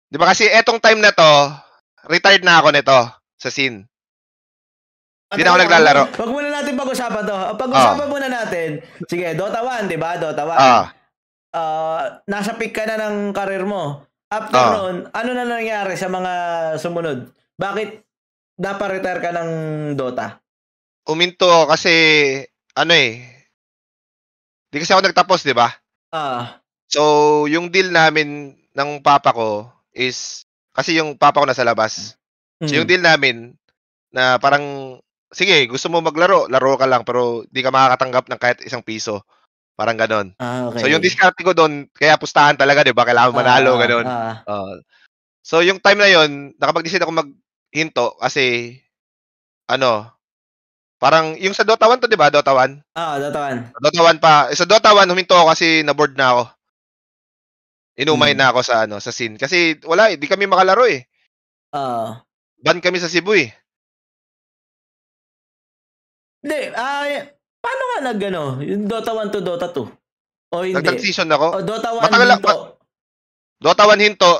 Di ba kasi etong time na to, retired na ako nito sa scene. Hindi na ako naglalaro. Wag muna natin pag-usapan to. Pag-usapan muna natin. Sige, Dota 1, 'di ba? Dota 1. Ah, Ah, nasa peak ka na ng karir mo. After Ah. noon, ano na nangyari sa mga sumunod? Bakit napa-retire ka ng Dota? uminto kasi, ano eh, di kasi ako nagtapos, di ba? Ah, So, yung deal namin ng papa ko is, kasi yung papa ko nasa labas. So, mm. yung deal namin, na parang, sige, gusto mo maglaro, laro ka lang, pero di ka makakatanggap ng kahit isang piso. Parang ganon. Ah, okay. So, yung discard ko doon, kaya pustahan talaga, di ba? Kailangan manalo, Ah, ganon. ah. Ah. so, yung time na yon nakapag-decide ako maghinto kasi, ano, parang, yung sa Dota 1 to, di ba? Dota 1? Ah, Dota 1. Dota 1 pa. Eh, Sa Dota 1, huminto ako kasi na-board na ako. Inumay Hmm. na ako sa ano sa scene. Kasi wala eh, di kami makalaro eh. Ah. Ban kami sa Cebu eh. Hindi, ah, paano ka nag ano, yung Dota 1 to Dota 2? O hindi? Nag-transition ako. O Dota 1 Matagal hinto. Dota 1 hinto,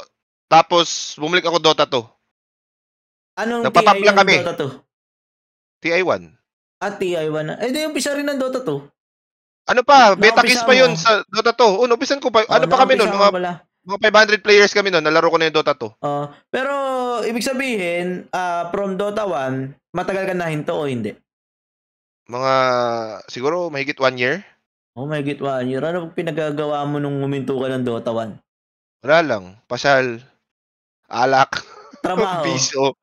tapos bumalik ako Dota 2. Anong Nagpa-top TI lang kami. Dota 2? TI1. At TI1 na. Eh, di umpisa rin ng Dota 2. Ano pa, beta kiss pa yun mo. sa Dota 2. Oh, umpisan ko pa. Oh, Ano pa kami nun? Mga, pala. mga 500 players kami nun. Nalaro ko na yung Dota 2. Oh, pero ibig sabihin, ah, from Dota 1, matagal ka na hinto o hindi? Mga, siguro, mahigit one year. Oh God, one year. Ano pinagagawa mo nung huminto ka ng Dota 1? Wala lang. Pasyal. Alak. Trabaho. Piso.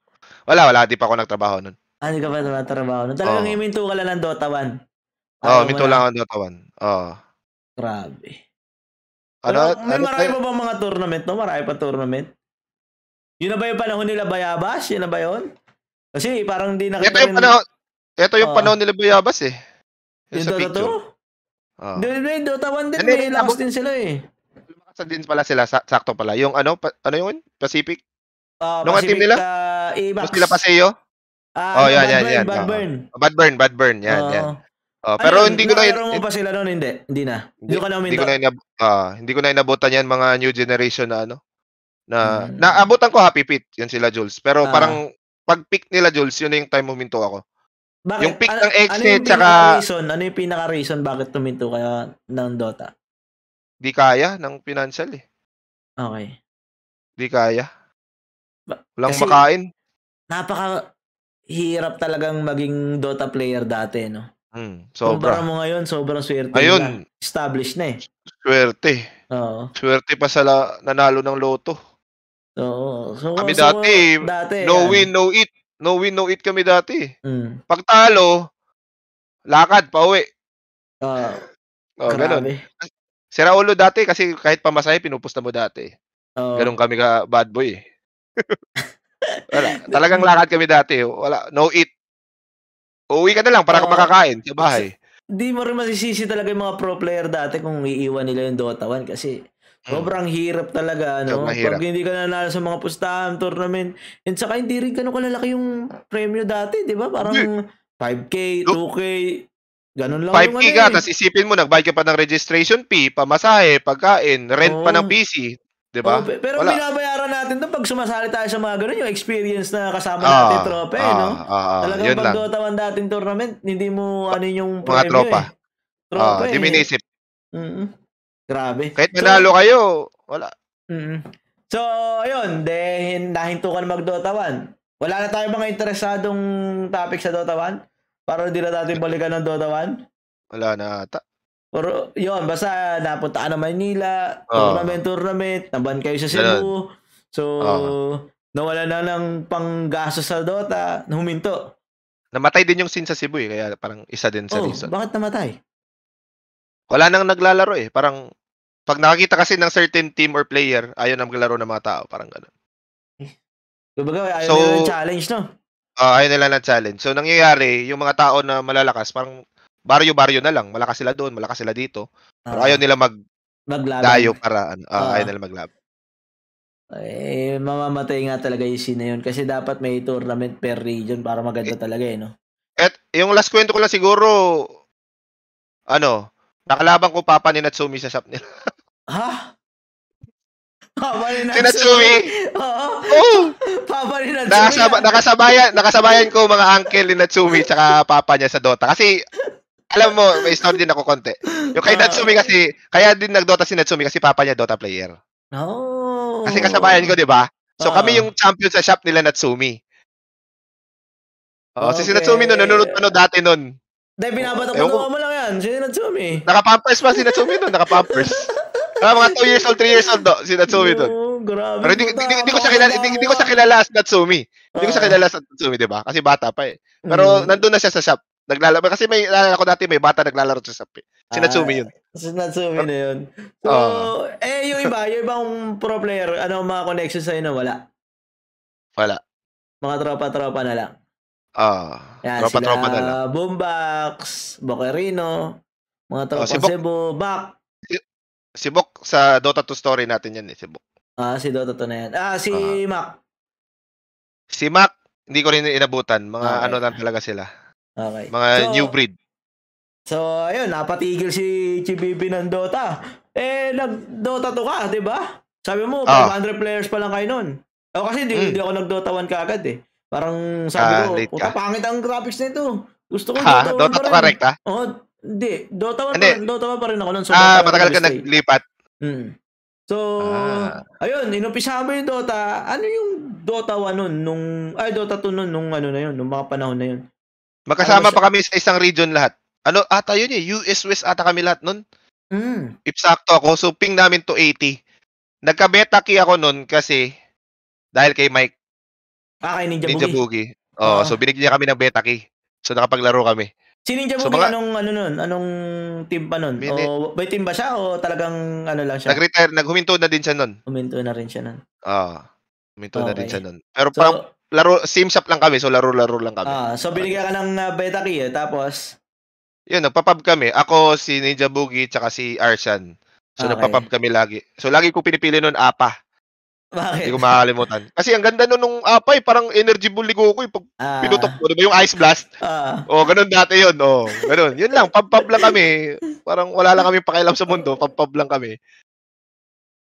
Wala, wala. Di pa ako nagtrabaho nun. Ah, hindi ka pa trabaho. Talagang Oo. huminto ka lang ng Dota 1. Oo, oh, mo minto na. lang ang Dota 1. Oo. Grabe. Ano, Pero may ano, marami pa bang mga tournament, no? Marami pa tournament. Yun na ba yung panahon nila Bayabas? Yun na ba yun? Kasi parang di ito nakita yung panahon, ito yung Oo. panahon nila Bayabas eh. Yung Yung sa Dota 2? picture. Oo. Hindi, hindi, Dota 1 din. May lakas din sila eh. Lumakas din pala sila, sa- sakto pala. Yung ano, pa, ano yun? Pacific? Uh, Nung team nila? Uh, Tapos sila Paseo? Ah, Oh, ano, yan, Bad yan, Burn, yan. Bad. Burn. Bad Burn, Bad Burn. Yan, Oo. yan. Oh, pero Ayun, hindi ko na, nakalaro mo pa sila noon, hindi? Hindi na. Hindi ko na hindi ko na inab ah, hindi ko na inabutan yan mga new generation na ano na Mm. naabutan ko Happy Feet, yun sila Jules. Pero Ah. parang pag pick nila Jules, yun na yung time huminto ako. Bakit? yung pick Ano- ng Exit, ano yung tsaka- pinaka-reason? Ano yung pinaka-reason bakit tuminto kaya ng Dota? Di kaya ng financial eh. Okay. Di kaya. Walang kasi- makain. Napaka hirap talagang maging Dota player dati, no? Hmm, Kumpara sobra. mo ngayon, sobrang swerte. Ayun, Established na eh. swerte. Oo. Swerte pa sa la- nanalo ng loto. Oo. So, Kami so, dati, dati, No yan. win, no eat. No win, no eat kami dati. Mm. Pag talo, lakad, pauwi. Oo. Oh, ganun. Si Raulo dati kasi kahit pamasahe pinupusta mo dati. Oo. Ganun kami ka bad boy. Wala. Talagang lakad kami dati. Wala. No eat. Uuwi ka na lang para Oo. makakain sa bahay. Di mo rin masisisi talaga yung mga pro player dati kung iiwan nila yung Dota 1 kasi. Sobrang hirap talaga, no? Sobrang hirap. Pag hindi ka nanalo sa mga pustahan, tournament, and saka hindi rin ganun kalalaki yung premyo dati, di ba? Parang 5K, Look. 2K, ganun lang 5K yung ka, ano eh. tapos isipin mo, nagbayad ka pa ng registration fee, pamasahe, pagkain, rent pa Oo. ng PC. Di ba? Oh, pe- pero Wala. binabayaran natin to pag sumasali tayo sa mga ganun, yung experience na kasama Ah, natin tropa eh, no? ah, ah, ah, Talagang yun pag lang. Dota 1 dating tournament, hindi mo ano yung Mga premyo tropa. eh. Tropa Ah, eh. di mo inisip. Mm-mm. Grabe. Kahit So, manalo kayo, wala. Mm. So, ayun, dahil nahinto ka na mag-Dota 1. Wala na tayo mga interesadong topic sa Dota 1 para hindi na natin balikan ng Dota 1. Wala na ata. Pero yun, basta napunta ka na Manila, Oo. tournament, tournament, naban kayo sa Cebu. So, Oo. nawala na ng panggasto sa Dota, huminto. Namatay din yung scene sa Cebu eh, kaya parang isa din sa Oh, reason. bakit namatay? Wala nang naglalaro eh. Parang, pag nakakita kasi ng certain team or player, ayaw na maglaro ng mga tao. Parang gano'n. Kumbaga, ayaw So, nila ng challenge, no? Ah, ayaw nila ng challenge. So, nangyayari, yung mga tao na malalakas, parang baryo-baryo na lang. Malakas sila doon, malakas sila dito. Pero Ah, ayaw nila magdayo maglaban. para, ano, ah, Ah. ayaw nila maglaban. Eh, mamamatay nga talaga yung scene na yun kasi dapat may tournament per region para maganda talaga eh, no? At yung last kwento ko lang siguro, ano, nakalaban ko papa ni Natsumi sa shop nila. Ha? Papa ni Si Natsumi? Oo. Oh! Papa ni Natsumi. Nakasaba, nakasabayan, nakasabayan ko mga uncle ni Natsumi tsaka papa niya sa Dota. Kasi, alam mo, may story din ako konti. Yung kay Ah. Natsumi kasi, kaya din nagdota si Natsumi kasi papa niya Dota player. Oh. Kasi kasabayan ko, di ba? So Ah. kami yung champion sa shop nila Natsumi. Oh, si Okay. Natsumi noon, nanonood pa no dati noon. Dahil binabato Ewan ko. mo lang yan. Si Natsumi. Nakapampers pa si Natsumi noon, nakapampers. Ah, mga 2 years old, 3 years old do, si Natsumi doon. Oh, grabe. Pero hindi, hindi, hindi, ko siya kilala, hindi, hindi ko siya kilala as Natsumi. Hindi ko siya kilala as Natsumi, di ba? Kasi bata pa eh. Pero Mm. nandun na siya sa shop. Naglalaro kasi may naalala ko dati may bata naglalaro sa shop. Eh. Si Ah, Natsumi yun. Si Natsumi na yun. So, Oo. eh, yung iba, yung ibang pro player, ano mga connections sa'yo na wala? Wala. Mga tropa-tropa na lang. Ah, Yan, tropa-tropa na lang. Boombox, Boquerino, mga tropa Oh, si Bok- Cebu, Bak. Si Bok sa Dota 2 story natin yan eh, si Bok. Ah, si Dota to na yan. Ah, si Ah. Mac. Si Mac, hindi ko rin inabutan. Mga Okay. ano lang talaga sila. Okay. Mga So, new breed. So, ayun, napatigil si Chibibi ng Dota. Eh, nag-Dota to ka, di ba? Sabi mo, Ah. 500 players pa lang kayo nun. Ako kasi di, di ako nag-Dota 1 kaagad eh. Parang sabi Ah, ko, puta pangit ang graphics nito. Gusto ko Ha? Dota 1 Dota pa 2 rin. correct ha? Oo, Hindi, Dota 1 Hindi. pa, rin- Dota 1 pa rin ako nun. So ah, matagal ka naglipat. Mm. So, Ah. ayun, inumpisahan mo yung Dota. Ano yung Dota 1 nun? Nung, ay, Dota 2 nun, nung ano na yun, nung mga panahon na yun. Magkasama Ano pa kami sa isang region lahat. Ano ata yun eh, US West ata kami lahat nun. Mm. If sakto ako, so ping namin to 80. Nagka-beta key ako nun kasi dahil kay Mike Ah, kay Ninja, Ninja Boogie. Boogie. Oh, Oo. so binigyan niya kami ng beta key. So nakapaglaro kami. Si Ninja So, Boogie, mga- anong, ano nun? Anong team pa nun? Mini- O, may team ba siya o talagang ano lang siya? Nag-retire, naghuminto na din siya nun. Uminto na rin siya nun. Ah, huminto na din Okay. siya nun. Pero So, parang laro, same shop lang kami, so laro-laro lang kami. ah, so binigyan ka ng uh, beta key eh. Tapos, Yun, nagpapub kami. Ako, si Ninja Boogie, tsaka si Arshan. So Okay. nagpapub kami lagi. So lagi ko pinipili nun apa. Bakit? Hindi ko makakalimutan. Kasi ang ganda nun nung apa eh, parang energy bully ko ko. Pag Ah, pinutok mo, diba yung ice blast? ah, Oh, ganun dati yun. Oh, ganun. Yun lang, pub-pub lang kami. Parang wala lang kami pakialam sa mundo, pub-pub lang kami.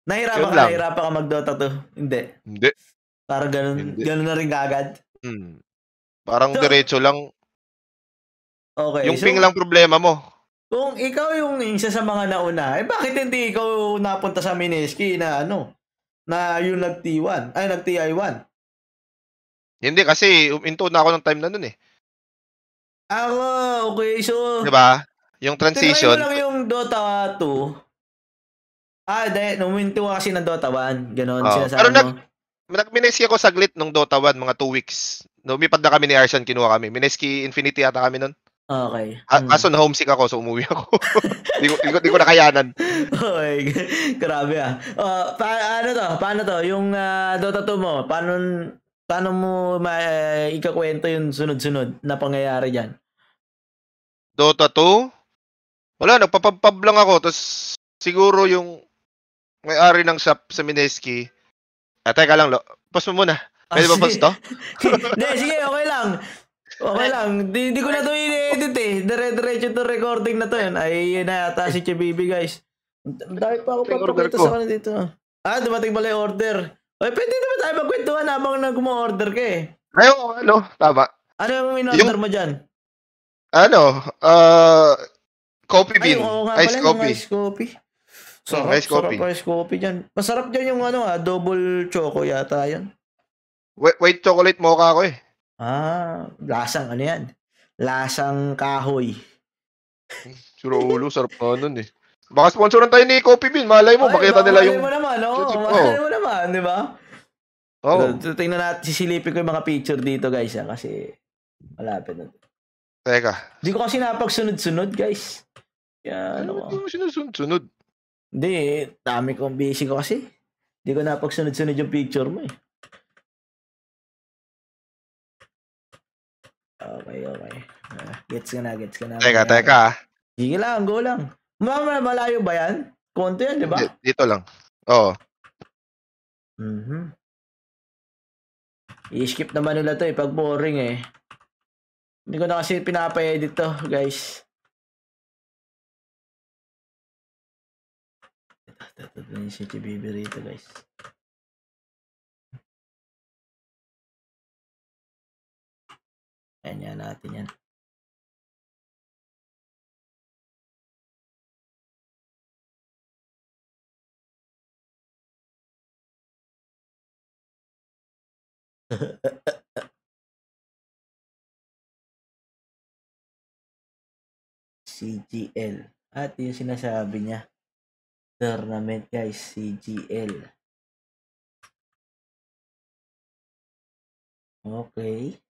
nahirapan ka, nahirapan ka mag-Dota 2. Hindi. Hindi. Parang ganun, Hindi. ganun na rin kagad. Hmm. Parang So- diretso lang. Okay. Yung so, ping lang problema mo. Kung ikaw yung isa sa mga nauna, eh bakit hindi ikaw napunta sa Mineski na ano? Na yung nag-T1, ay nag-TI1. Hindi kasi uminto na ako ng time na nun eh. Ako, okay, so... Di ba? Yung Tinry transition. mo lang yung Dota 2. Ah, dahil, numinto ka kasi ng Dota 1. Ganon, Oo. sinasabi Pero mo. nag- Nag-mineski ako saglit nung Dota 1, mga 2 weeks. Lumipad na kami ni Arshan, kinuha kami. Mineski Infinity ata kami nun. Okay. A- Hmm. Kaso na homesick ako, so umuwi ako. Di ko, di ko, di ko nakayanan. Okay, grabe ah. Uh, pa- ano to? Paano to? Yung ah, Dota 2 mo, paano paano mo ma uh, ikakwento yung sunod-sunod na pangyayari diyan? Dota 2? Wala, nagpapabpab lang ako. Tapos siguro yung may-ari ng shop sa Mineski. Ah, teka lang, lo. Pause mo muna. Pwede ba pause to? Hindi, sige, okay lang. Okay lang. Di, di ko na to i-edit eh. Dire-diretso to recording na to yun. Ay, yun na yata si Chibibi, guys. Ang dami pa ako yung papakita sa kanila dito. Ah, dumating pala yung order. Ay, pwede naman tayo magkwentuhan habang nag-order ka eh. Ayaw, ano, tama. Ano yung in-order mo dyan? Ano, uh, coffee Ay, bean. oo nga Ice pala, yung coffee. ice coffee. Sarap, ice coffee. sarap ice coffee dyan. Masarap dyan yung ano ah, double choco yata yan. White, white chocolate mocha ako eh. Ah, lasang ano yan? Lasang kahoy. Suro ulo, sarap na nun eh. Baka sponsoran tayo ni Coffee Bean. Malay mo, Ay, makita nila malay yung... mo naman, oo. Ko. Malay mo naman, di ba? Oh, So, tingnan natin, sisilipin ko yung mga picture dito, guys, ah, kasi malapit na. teka. Hindi ko kasi napagsunod-sunod, guys. Kaya, ano ko. Ano mo sinusunod? Hindi, dami kong busy ko kasi. Hindi ko napagsunod-sunod yung picture mo, eh. Okay, okay. Ah, gets ka na, gets ka na. Teka, teka. ah. Sige lang, go lang. Mama, malayo ba yan? Konti yan, di ba? Di- Dito lang. Oo. Mhm. I-skip naman nila to eh, pag boring eh. Hindi ko na kasi pinapa-edit to, guys. Ito, ito, ito yung si Chibibi rito, guys. Ayan yan natin yan. CGL. At yung sinasabi niya. Tournament guys, CGL. Okay.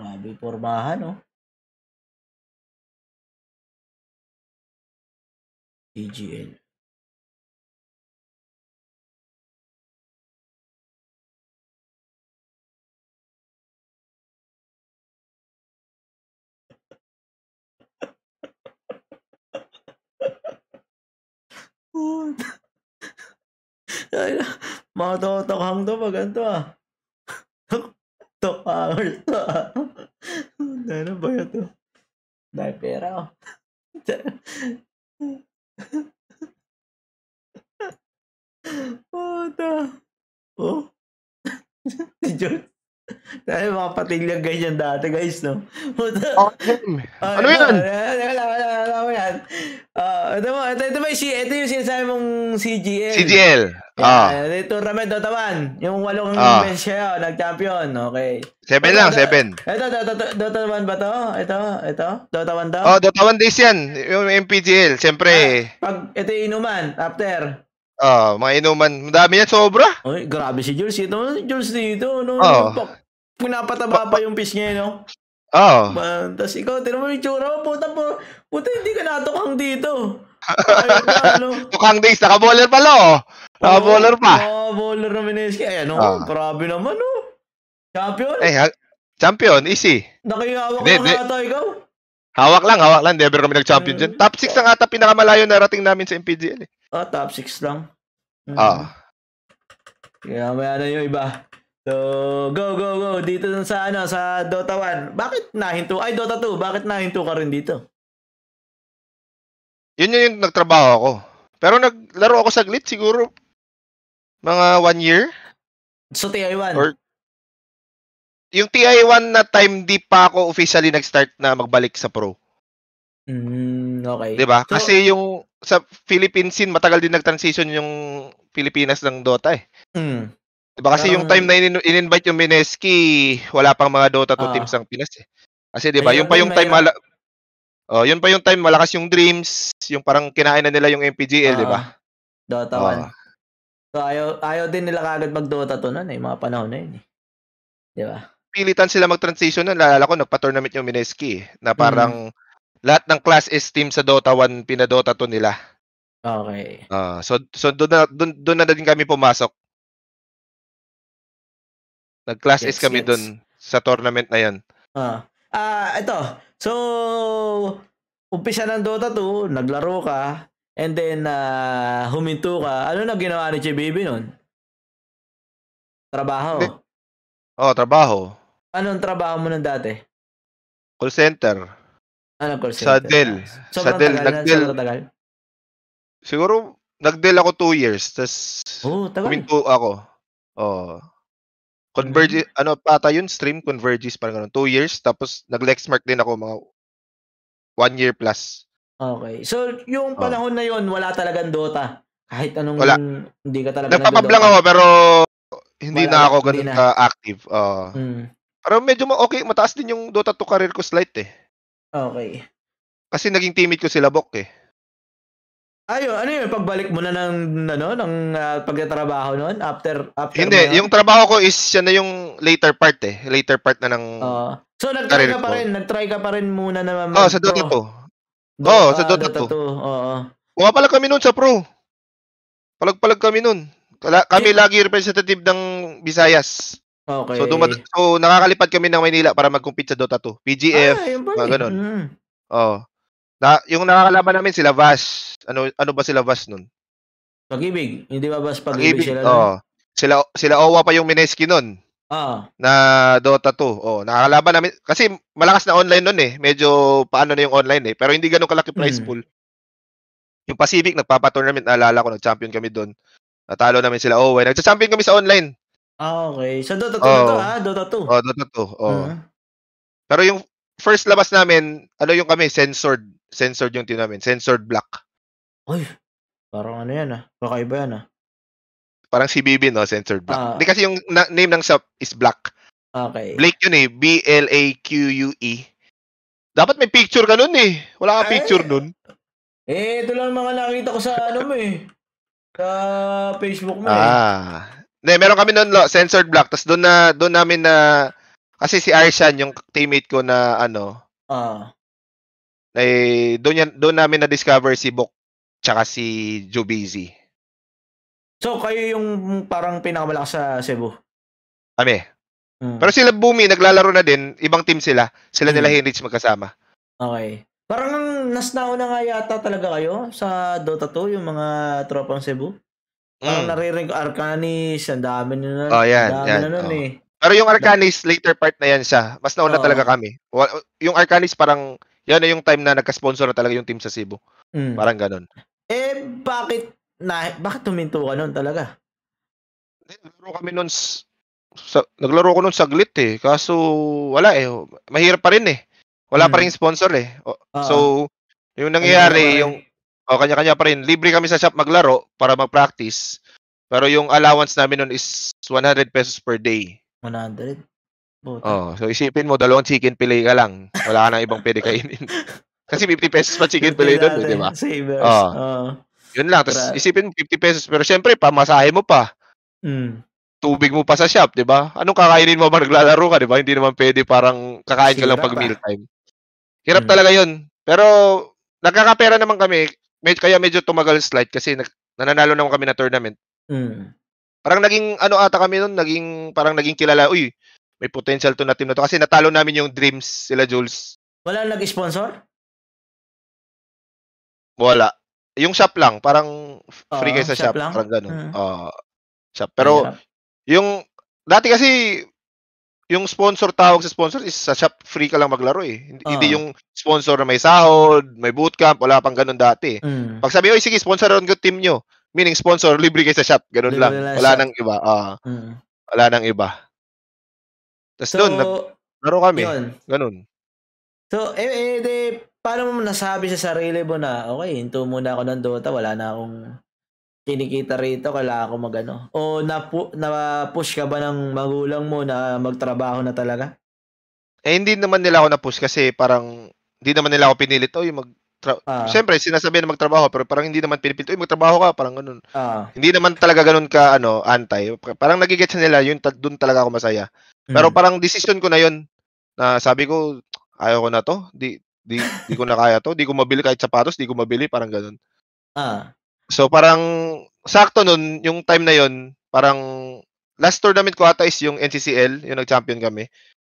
Grabe pormahan? CGL. Ay, mga totokhang to pag ganito ah. Tokhangers to ah. Ano ba yun to? Dahil pera oh. Puta. Oh. si George. Dahil mga patilyag ganyan dati guys, no? Puta. Oh, Ah, ano ito, yan? Wala, wala, wala yan. Ah, ito mo, ito, ito, ba, si, ito yung sinasabi mong CGL. CGL. Yeah, Ah. tournament Dota 1. Yung walong Ah. bench siya, nag-champion. Okay. Seven Ito, lang, Dota- seven. Ito, Dota, Dota, Dota 1 ba to? Ito, ito? Dota 1 to? Oh, Dota 1 days yan. Yung MPGL. Siyempre, Pag ito yung inuman, after. oh, mga inuman. Madami yan, sobra. Uy, grabe si Jules. Ito, Jules dito. No, Oo. Pa- Pinapataba pa yung fish niya, no? Oh. Ba, Tapos ikaw, tinan mo yung tsura mo. Puta po. Puta, hindi ka natukang dito. Ayun ano? Tukang days, naka-baller pala, oh. Naka-baller pa. Oo, baller na Mineski. Ayan, oh, Ah. grabe naman, oh. Champion? Eh, ha- champion, easy. Nakihawak hindi. nga ata ikaw. Hawak lang, hawak lang. Never kami nag-champion Mm. dyan. Top 6 ang ata pinakamalayo na rating namin sa MPGL. Eh. Ah, top 6 lang. Mm. Ah. Kaya may ano yung iba. So, go, go, go. Dito sa, ano, sa Dota 1. Bakit nahinto? Ay, Dota 2. Bakit nahinto ka rin dito? Yun yun yung nagtrabaho ako. Pero naglaro ako saglit, siguro mga one year. So, TI1. Or- Yung TI1 na time, di pa ako officially nag-start na magbalik sa pro. Mm, okay. Di ba? So, Kasi yung sa Philippine scene, matagal din nag-transition yung Pilipinas ng Dota eh. mm, Di ba? Kasi yung Parang- time na in- in-invite yung Mineski, wala pang mga Dota 2 Ah. teams ang Pinas eh. Kasi di ba, yung pa yung time mala- Oh, yun pa yung time malakas yung Dreams, yung parang kinain na nila yung MPGL, di ba? ah, Dota Oo. 1. So, ayaw, ayaw din nila kagad mag-Dota 2 nun eh. Mga panahon na yun eh. Di ba? Pilitan sila mag-transition nun. Naalala ko, nagpa-tournament yung Mineski eh, na parang lahat ng class S team sa Dota 1 pinadota 2 nila. Okay. Ah, so so doon na doon, doon na din kami pumasok. Nag-class S Gets, kami gets. doon sa tournament na 'yon. Ah, ah ito. So, umpisa ng Dota 2, naglaro ka, and then ah, huminto ka. Ano na ginawa ni Chibibi nun? Trabaho. Hindi. Oh, trabaho. Anong trabaho mo nun dati? Call center. Ano call Sa center? Dell. Sobrang Sa Dell, tagal nag-Dell. sobrang tagal. Siguro nag-deal ako 2 years, tas Oh, tagal. huminto ako. Oh. Converge, ano pata yun, stream converges parang ganun. 2 years, tapos nag-lexmark din ako mga 1 year plus. Okay. So, yung Oh. panahon na yon wala talagang Dota. Kahit anong Wala. hindi ka talaga Nagpapab lang nagdo-Dota. ako, pero hindi Wala, na ako hindi ganun na. ka-active. Oh. Mm. Pero medyo ma- okay, mataas din yung Dota 2 career ko slight eh. Okay. Kasi naging teammate ko sila Bok eh. Ayun, ano yun? Pagbalik mo na ng, ano, ng ah, pagtatrabaho noon? After, after mo Hindi, na? yung trabaho ko is yan na yung later part eh. Later part na ng... Oo. so, nag-try Career ka pa ko. rin. Nag-try ka pa rin muna na oh, sa Dota 2. Oo, sa Dota 2. Oo. Pumapalag kami nun sa pro. Palag-palag kami. Kala- Kami lagi representative ng Visayas. Okay. So, dumad- so nakakalipad kami ng Maynila para mag-compete sa Dota 2. PGF. Ah, pala mga ganun. Mm. Oh. Na, yung nakakalaban namin sila Vash. Ano ano ba sila Vash nun? Pag-ibig. Hindi ba bas pag-ibig Pag-ibig. sila? Oh. Sila sila Owa pa yung Mineski nun Ah. na Dota 2. Oh, nakakalaban namin kasi malakas na online nun eh. Medyo paano na yung online eh. Pero hindi ganun kalaki prize Mm. pool. Yung Pacific nagpapa-tournament, naalala ko, nag-champion kami doon. Natalo namin sila Owa. Nagcha-champion kami sa online. Ah, okay. So, Dota 2 na to, ha? Dota 2. Oh, Dota 2. Oh. Mm. Pero yung first labas namin, ano yung kami, censored. Censored yung team namin. Censored black. Uy. Parang ano yan, ah. Kakaiba yan, ah. Parang si BB, no? Censored black. Ah. Hindi kasi yung na- name ng shop is black. Okay. Blake yun eh. B-L-A-Q-U-E. E. Dapat may picture ka nun eh. Wala Ay. picture nun. Eh, ito lang mga nakita ko sa ano mo eh. Sa Facebook mo eh. Ah. Hindi, meron kami nun, lo, censored black. Tapos doon na, doon namin na, kasi si Arshan, yung teammate ko na, ano, Ah. eh, doon, yan, doon namin na-discover si Bok, tsaka si Jubizi. So, kayo yung parang pinakamalakas sa Cebu. Kami. Mm. Pero sila Bumi, naglalaro na din. Ibang team sila. Sila nila Mm. Heinrich magkasama. Okay. Parang nasnao na nga yata talaga kayo sa Dota 2, yung mga tropang Cebu. Parang Mm. naririnig ko, Arcanis, ang dami na nun. Oh, yan, dami yan, na nun oh. eh. Pero yung Arcanis, later part na yan siya. Mas nauna Oo. talaga kami. Yung Arcanis parang yan na yung time na nagka-sponsor na talaga yung team sa Cebu. Mm. Parang ganun. Eh, bakit, na, bakit tuminto ka nun talaga? Naglaro kami nun sa, naglaro ko nun saglit eh. Kaso wala eh. Mahirap pa rin eh. Wala pa Mm. rin sponsor eh. O, Oo. so, yung pa nangyayari, yung o kanya-kanya pa rin. Libre kami sa shop maglaro para mag-practice. Pero yung allowance namin nun is 100 pesos per day. 100. Buti. Oh, so isipin mo, dalawang chicken fillet ka lang. Wala ka nang ibang pwede kainin. Kasi 50 pesos pa chicken fillet doon, eh, di ba? Savers. Oo. Oo. Yun lang. Tapos isipin mo, 50 pesos. Pero syempre, pamasahe mo pa. Mm. Tubig mo pa sa shop, di ba? Anong kakainin mo ba naglalaro ka, di ba? Hindi naman pwede parang kakain ka lang Hirap pag mealtime. Hirap Mm. talaga yun. Pero nagkakapera naman kami. Med- kaya medyo tumagal slide kasi nag- nananalo naman kami na tournament. Mm. Parang naging ano ata kami nun, naging parang naging kilala, uy, may potential to na team na to. Kasi natalo namin yung Dreams, sila Jules. Wala nag-sponsor? Wala. Yung shop lang, parang free kayo sa shop shop. lang? Parang ganun. Mm. Ah, shop. Pero Mahirap. yung, dati kasi, yung sponsor tawag sa sponsor is sa shop free ka lang maglaro eh. Hindi, hindi Oo. yung sponsor na may sahod, may bootcamp, wala pang ganun dati. Mm. Pag sabi, oy sige, sponsoran ko team nyo. Meaning sponsor, libre kayo sa shop. Ganun Libre lang. lang Wala shop. nang iba. Ah, Mm. wala nang iba. Tapos So, doon, naglaro kami. yun. Ganun. So, eh, eh, de, paano mo nasabi sa sarili mo na, okay, hinto muna ako ng Dota, wala na akong kinikita rito, kailangan ko magano. O napu- na-push ka ba ng magulang mo na magtrabaho na talaga? Eh, hindi naman nila ako na-push kasi parang, hindi naman nila ako pinilit, oy, mag, tra- Ah. Siyempre, sinasabi na magtrabaho, pero parang hindi naman pinipilit, oy, magtrabaho ka, parang ganun. Ah. Hindi naman talaga ganun ka, ano, antay. Parang nagigets nila, yun, ta- dun talaga ako masaya. Pero mm. parang decision ko na yun, na sabi ko, ayaw ko na to, di, di, di ko na kaya to, di ko mabili kahit sapatos, di ko mabili, parang ganun. Ah. So parang sakto nun, yung time na yun, parang last tournament ko ata is yung NCCL, yung nag-champion kami,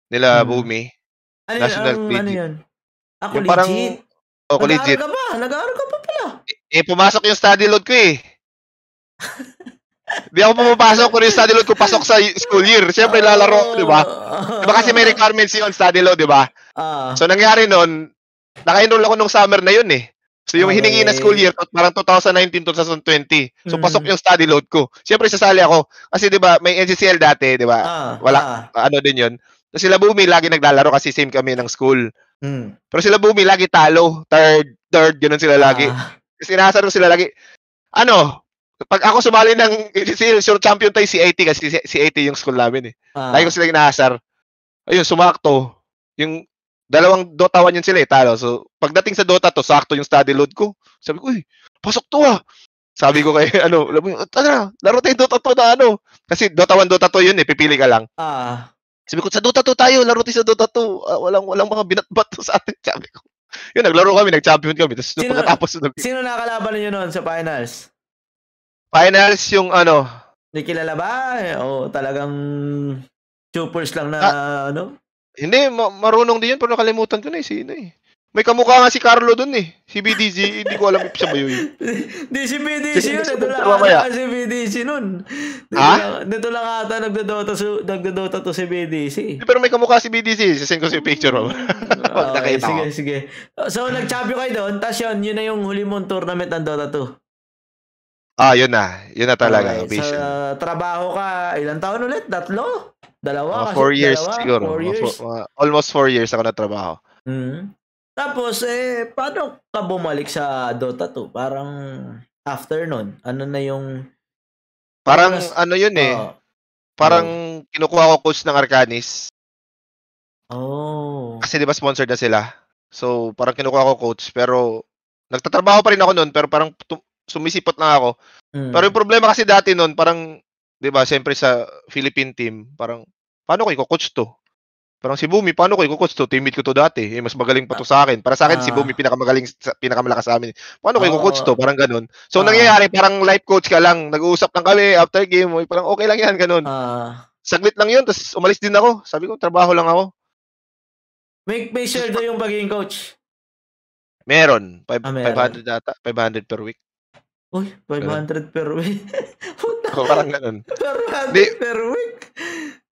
nila Hmm. Bumi. Ano yun? National Ang, ano Legit. yun? Ako Yung parang, legit. o legit. Nag-aaral ka ba? Nag-aaral ka pa pala. Eh, pumasok yung study load ko eh. Di ako pumapasok kung yung study load ko pasok sa school year. Siyempre, lalaro ako, di ba? Di ba kasi may requirements yun, study load, di ba? Ah. So, nangyari nun, naka-enroll ako nung summer na yun eh. So, yung Okay. hiningi na school year, parang 2019-2020. So, Mm. pasok yung study load ko. Siyempre, sasali ako. Kasi, di ba, may NCCL dati, di ba? ah. wala. Ah. Ano din yun. So, sila Bumi, lagi naglalaro kasi same kami ng school. Mm. Pero sila Bumi, lagi talo. Third, third, ganun sila lagi. Ah. Kasi inasar ko sila lagi. Ano, pag ako sumali ng NCCL, sure champion tayo si 80 kasi si, si 80 yung school namin eh. Ah. Lagi ko sila inaasar. Ayun, sumakto. Yung dalawang Dota 1 yun sila eh, talo. So, pagdating sa Dota to, sakto yung study load ko. Sabi ko, uy, pasok to ah. Sabi ko kay, ano, alam mo yun, tara, laro tayo Dota 2 na ano. Kasi Dota 1, Dota 2 yun eh, pipili ka lang. Ah. Sabi ko, sa Dota 2 tayo, laro tayo sa Dota 2. Ah, walang, walang mga binatbat to sa atin. Sabi ko. Yun, naglaro kami, nag-champion kami. Tapos Sino- pagkatapos nung Sino nakalaban niyo noon sa finals? finals, yung ano, May kilala ba? O talagang supers lang na ano? Hindi, ma- marunong din yun, pero nakalimutan ko na eh, sino eh. May kamukha nga si Carlo dun eh. Si BDZ, hindi ko alam if siya ba yun. Di si BDC yun. Sige, Ito lang ata si BDC nun. Ha? lang, dito lang ata nagdodota, su, nagdodota to si BDC. Pero may kamukha si BDZ. Sasend ko si picture mo. Pag Okay, nakita sige, ko. sige. So, nag-champion kayo doon, tapos yun, yun na yung huli mong tournament ng Dota 2. Ah, yun na. Yun na talaga. Okay, vision. Sa trabaho ka, ilang taon ulit? Tatlo? Dalawa? Mga kasi four years dalawa, siguro. Four Mga years. fo- mga- almost four years ako natrabaho. Mhm. Tapos, eh, paano ka bumalik sa Dota 2? Parang after nun, ano na yung... Parang Mas- ano yun eh. Parang kinukuha ko coach ng Arcanis. Oh. Kasi di ba sponsored na sila. So, parang kinukuha ko coach. Pero, nagtatrabaho pa rin ako noon. Pero parang tu- sumisipot lang ako. Mm. Pero yung problema kasi dati noon, parang, di ba, siyempre sa Philippine team, parang, paano ko i-coach to? Parang si Bumi, paano ko i-coach to? Teammate ko to dati. Eh, mas magaling pa to sa akin. Para sa akin, si Ah. Bumi pinakamagaling, pinakamalakas sa amin. Paano ko i-coach to? Parang ganun. So, Ah. nangyayari, parang life coach ka lang. Nag-uusap lang kami after game. Parang okay lang yan, ganun. Ah, Saglit lang yun, tapos umalis din ako. Sabi ko, trabaho lang ako. may, may sweldo yung pagiging coach. Meron. Five, Ah, meron. 500 data. 500 per week. Uy, 500 per week. Puta, So, parang ganun. 500 Di- per week.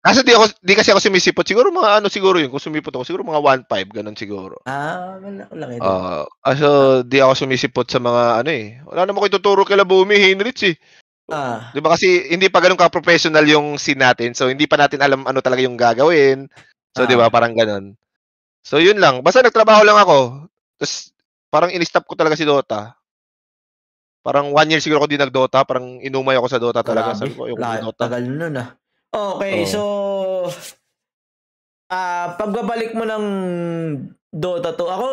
Kaso di ako di kasi ako sumisipot. Siguro mga ano siguro yun kung sumipot ako siguro mga 1.5 ganun siguro. Ah, wala laki din. Ah, uh, di ako sumisipot sa mga ano eh. Wala naman ko ituturo kay Labumi Heinrich eh. Ah. 'Di ba kasi hindi pa ganun ka professional yung scene natin. So hindi pa natin alam ano talaga yung gagawin. So 'di ba Ah. parang ganun. So yun lang. Basta nagtrabaho lang ako. Tapos parang in-stop ko talaga si Dota. Parang one year siguro ako di nag-Dota. Parang inumay ako sa Dota talaga. Sabi ko, Grabe. ayoko La- ng Dota. tagal nun ah. Okay, Oo. so ah pagbabalik mo ng Dota 2, ako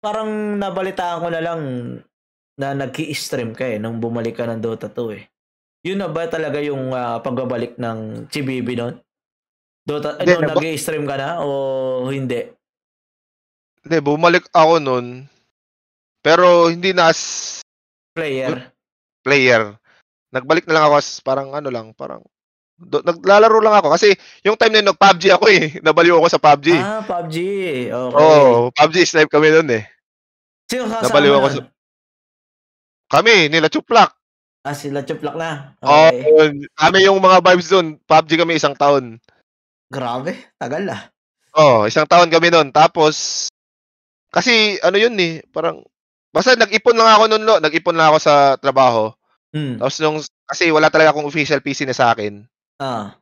parang nabalitaan ko na lang na nag-i-stream ka eh nung bumalik ka ng Dota 2 eh. Yun na ba talaga yung ah, pagbabalik ng Chibibi noon? Dota, Hindi, ano, naba- nag-i-stream ka na o hindi? Hindi, bumalik ako nun. Pero hindi na as Player? player. Nagbalik na lang ako as parang ano lang, parang do, naglalaro lang ako kasi yung time na yun, nag-PUBG ako eh. Nabaliw ako sa PUBG. Ah, PUBG. Okay. Oo, PUBG snipe kami nun eh. Sino kasama Nabaliw ako sa- Kami, nila Chuplak. Ah, sila Chuplak na. Oo, Okay. kami yung mga vibes doon. PUBG kami isang taon. Grabe, tagal ah. Oo, isang taon kami noon. Tapos, kasi ano yun eh, parang, basta nag-ipon lang ako noon, lo. Nag-ipon lang ako sa trabaho. Hmm. Tapos nung, kasi wala talaga akong official PC na sa akin. Ah.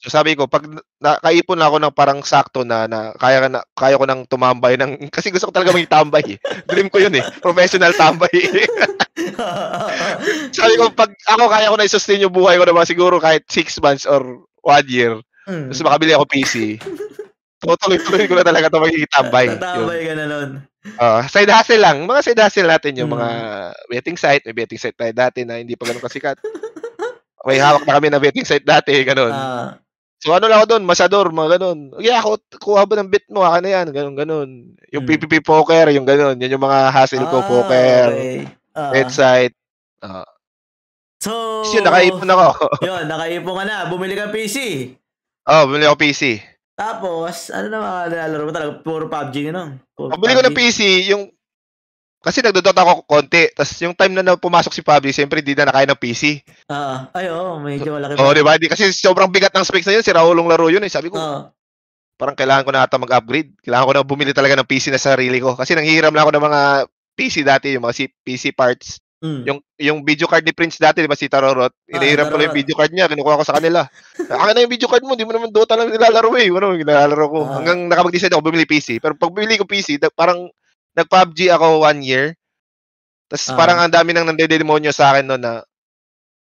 So sabi ko, pag nakaipon na ako ng parang sakto na, na kaya, na kaya ko nang tumambay ng, kasi gusto ko talaga maging tambay eh. Dream ko yun eh, professional tambay. sabi ko, pag ako kaya ko na i-sustain yung buhay ko naman siguro kahit 6 months or 1 year, Hmm. tapos makabili ako PC, tutuloy-tuloy ko na talaga ito magiging tambay. Tatambay ka na nun. Ah, side hustle lang. Mga side hustle natin yung Mm. mga betting site. May betting site tayo dati na hindi pa ganun kasikat. May hawak na kami na betting site dati, ganun. Ah. So ano lang ako doon, masador, mga ganun. Yeah, ako, kuha ba ng bet mo, akin na yan, ganun, ganun. Yung Mm. PPP poker, yung ganun. Yan yung mga hustle ko, Ah, poker, okay. Bet site. Ah, So, yun, nakaipon ako. yun, nakaipon ka na. Bumili ka PC. oh, bumili ako PC. Tapos, ano na mga nilalaro mo talaga? Puro PUBG yun. Puro Pabili ko ng PC, yung kasi nagdodota ako konti. Tapos yung time na, na pumasok si Pablo, siyempre hindi na nakaya ng PC. Ah, ay, oo, medyo malaki Oo, oh, di ba? Di, kasi sobrang bigat ng specs na yun. Si Raulong laro yun eh. Sabi ko, Ah, parang kailangan ko na ata mag-upgrade. Kailangan ko na bumili talaga ng PC na sarili ko. Kasi nanghihiram na ako ng mga PC dati, yung mga PC parts. mm. Yung yung video card ni Prince dati, di ba si Tarorot? Ah, Inihiram ko yung video card niya, kinukuha ko sa kanila. Akin na yung video card mo, di mo naman Dota lang nilalaro eh. Ano, nilalaro ko. Ah. Hanggang nakapag-decide ako bumili PC. Pero pag bumili ko PC, da- parang nag-PUBG ako one year. Tapos Ah. parang ang dami nang nandedemonyo sa akin noon na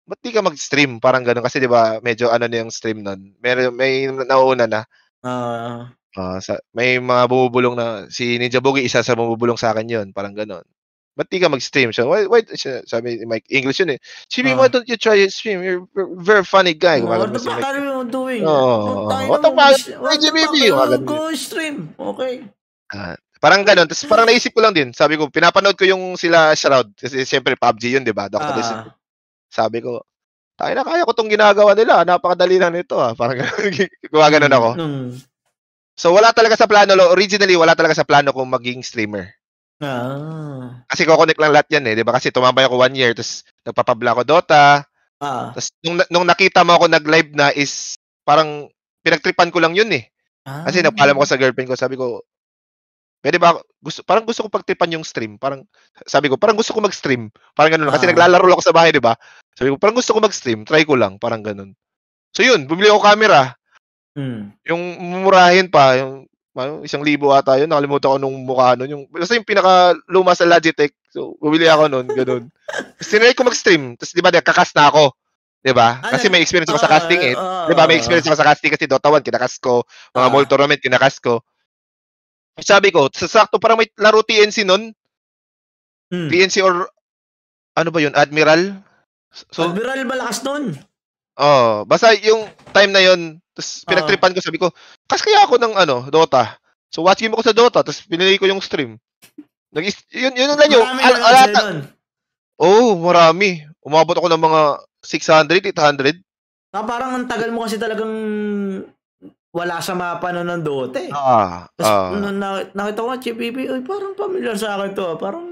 ba't di ka mag-stream? Parang ganun. Kasi di ba, medyo ano na yung stream nun. May, may nauuna na. Ah, Ah, sa, may mga bumubulong na si Ninja Boogie isa sa bumubulong sa akin 'yon, parang gano'n. Ba't di ka mag-stream? So, why, why, sabi ni Mike, English yun eh. Chibi, Ah. why don't you try it stream? You're a very funny guy. Oh, Gumagano what the fuck are you doing? Tayo What the fuck? What the fuck? Go stream. Okay. Ah, parang gano'n. Tapos parang naisip ko lang din. Sabi ko, pinapanood ko yung sila Shroud. Kasi siyempre PUBG yun, di ba? Dr. Destiny. Ah, Sabi ko, tayo na kaya ko tong ginagawa nila. Napakadali lang nito ah. Parang gumaganon ako. mm, So wala talaga sa plano, originally wala talaga sa plano kong maging streamer. Ah. Kasi ko-connect lang lahat yan eh, 'di ba? Kasi tumambay ako one year, tapos nagpapabla ako Dota, Ah. tapos nung, nung nakita mo ako nag-live na is parang pinagtripan ko lang yun eh. ah. Kasi nagpaalam ko sa girlfriend ko, sabi ko, pwede ba, gusto, parang gusto ko pagtripan yung stream. Parang, sabi ko, parang gusto ko mag-stream. Parang ganun. Kasi Ah. naglalaro ako sa bahay, di ba? Sabi ko, parang gusto ko mag-stream. Try ko lang. Parang ganun. So yun, bumili ako camera. Mm. Yung mumurahin pa, yung ano, isang libo ata yun. Nakalimutan ko nung mukha nun. Yung, basta yung pinaka luma sa Logitech. So, bumili ako nun. Ganun. Sinry ko mag-stream. Tapos, di ba, nagkakas na ako. Di ba? Ah, Kasi may experience ako sa casting eh. Ah, Di ba, may experience ako sa casting kasi Dota 1, kinakas ko. Mga Ah. mall tournament, kinakas ko. Sabi ko, sa sakto parang may laro TNC nun. Mm. TNC or, ano ba yun, Admiral? So, Admiral malakas nun. oh, basta yung time na yun, tapos pinagtripan ko, sabi ko, kas kaya ako ng ano, Dota. So, watch game ako sa Dota, tapos pinili ko yung stream. Nag yun, yun lang yun. Marami Al- sila nun. oh, marami. Umabot ako ng mga 600, 800. Ah, parang ang tagal mo kasi talagang wala sa mapa nun ng Dota eh. Ah, Tapos ah. nung na, nakita ko nga, Chibibi, uy, parang familiar sa akin to. ah. Parang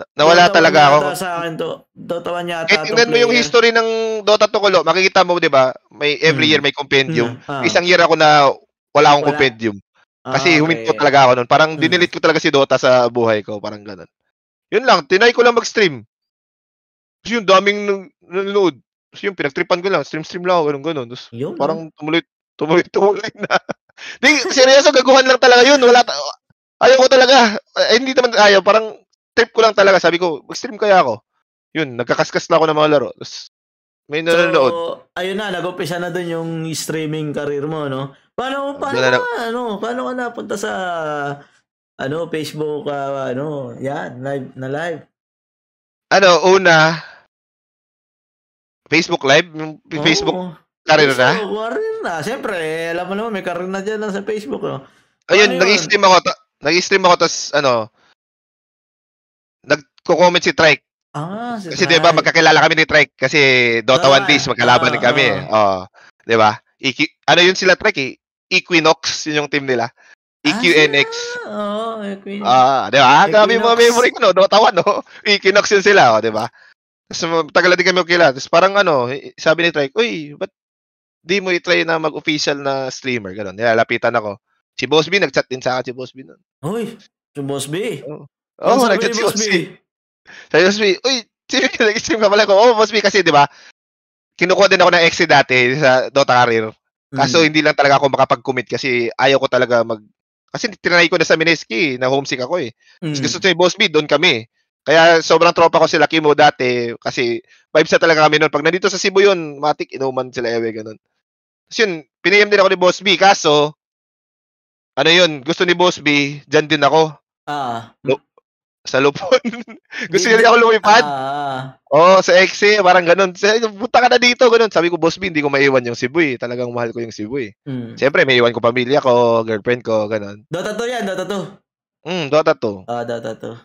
Na- Nawala talaga 1 ako. Sa akin to. Dota 1 yata. Kahit tingnan mo yung history ng Dota 2 Kulo, makikita mo, di ba? May every Mm. year may compendium. Mm, ah. Isang year ako na wala akong Wala. compendium. Ah, Kasi okay. huminto talaga ako nun. Parang Mm. dinilit ko talaga si Dota sa buhay ko. Parang ganun. Yun lang, tinay ko lang mag-stream. Tapos yung daming nanonood. Tapos yung pinagtripan ko lang, stream-stream lang ako, ganun, ganun. Tapos Yun, no? parang tumuloy, tumuloy, tumuloy na. Di, seryoso, gaguhan lang talaga yun. Wala, ta- ayaw ko talaga. Eh, hindi naman ayaw, parang trip ko lang talaga. Sabi ko, mag-stream kaya ako. Yun, nagkakaskas na ako ng mga laro. Tapos, may nanonood. So, ayun na, nag-umpisa na dun yung streaming career mo, no? Paano, paano Wala na- ano, paano ka napunta sa, ano, Facebook, ah, ano, yan, live, na live? ano, una, Facebook Live? Yung Facebook Oo. Career na? Facebook, career na. Siyempre, eh, alam mo naman, may career na dyan lang sa Facebook, no? Ayun, Ano nag-stream ako. ta- Nag-stream ako, tapos, ano, nagko-comment si Trike. Ah, si Kasi 'di ba magkakilala kami ni Trike kasi Dota Ah, 1 days magkalaban ah, kami. eh. Oo. 'Di ba? EQ, ano yun sila Trike eh? Equinox yun yung team nila. E EQNX. Ah, Oo, Equinox. Ah, 'di ba? Grabe yung mga Equinox. memory ko no, Dota 1 no. Equinox yun sila, oh, 'di ba? Tapos tagal na din kami magkilala. Tapos parang ano, eh, sabi ni Trike, "Uy, ba't di mo i-try na mag-official na streamer?" Ganun. Nilalapitan ako. Si Boss B nag-chat din sa akin si Boss B noon. Uy, si Boss B. Oo, oh, sabi nag-chat si Boss B? Sabi Boss B, "Uy, nag-stream ka pala ko?" Oh, Boss B kasi 'di ba? Kinukuha din ako ng exit dati sa Dota career. Kaso Mm. hindi lang talaga ako makapag-commit kasi ayaw ko talaga mag kasi tinry ko na sa Mineski, na homesick ako eh. Mm. Gusto ni Boss B, doon kami. Kaya sobrang tropa ko sila Kimo dati kasi vibes na talaga kami noon. Pag nandito sa Cebu yun, matik inuman sila ewe ganun. Tapos yun, pinayam din ako ni Boss B kaso ano yun, gusto ni Boss B, dyan din ako Ah. sa Lupon. gusto niya ako lumipad. Ah. Oo, oh, sa EXE, parang ganun. Punta ka na dito, ganun. Sabi ko, Boss B, hindi ko maiwan yung Cebu eh. Talagang mahal ko yung Cebu eh. Mm. Siyempre, may iwan ko pamilya ko, girlfriend ko, ganun. Dota 2 yan, Dota 2. Hmm, Dota 2. Ah, Dota 2.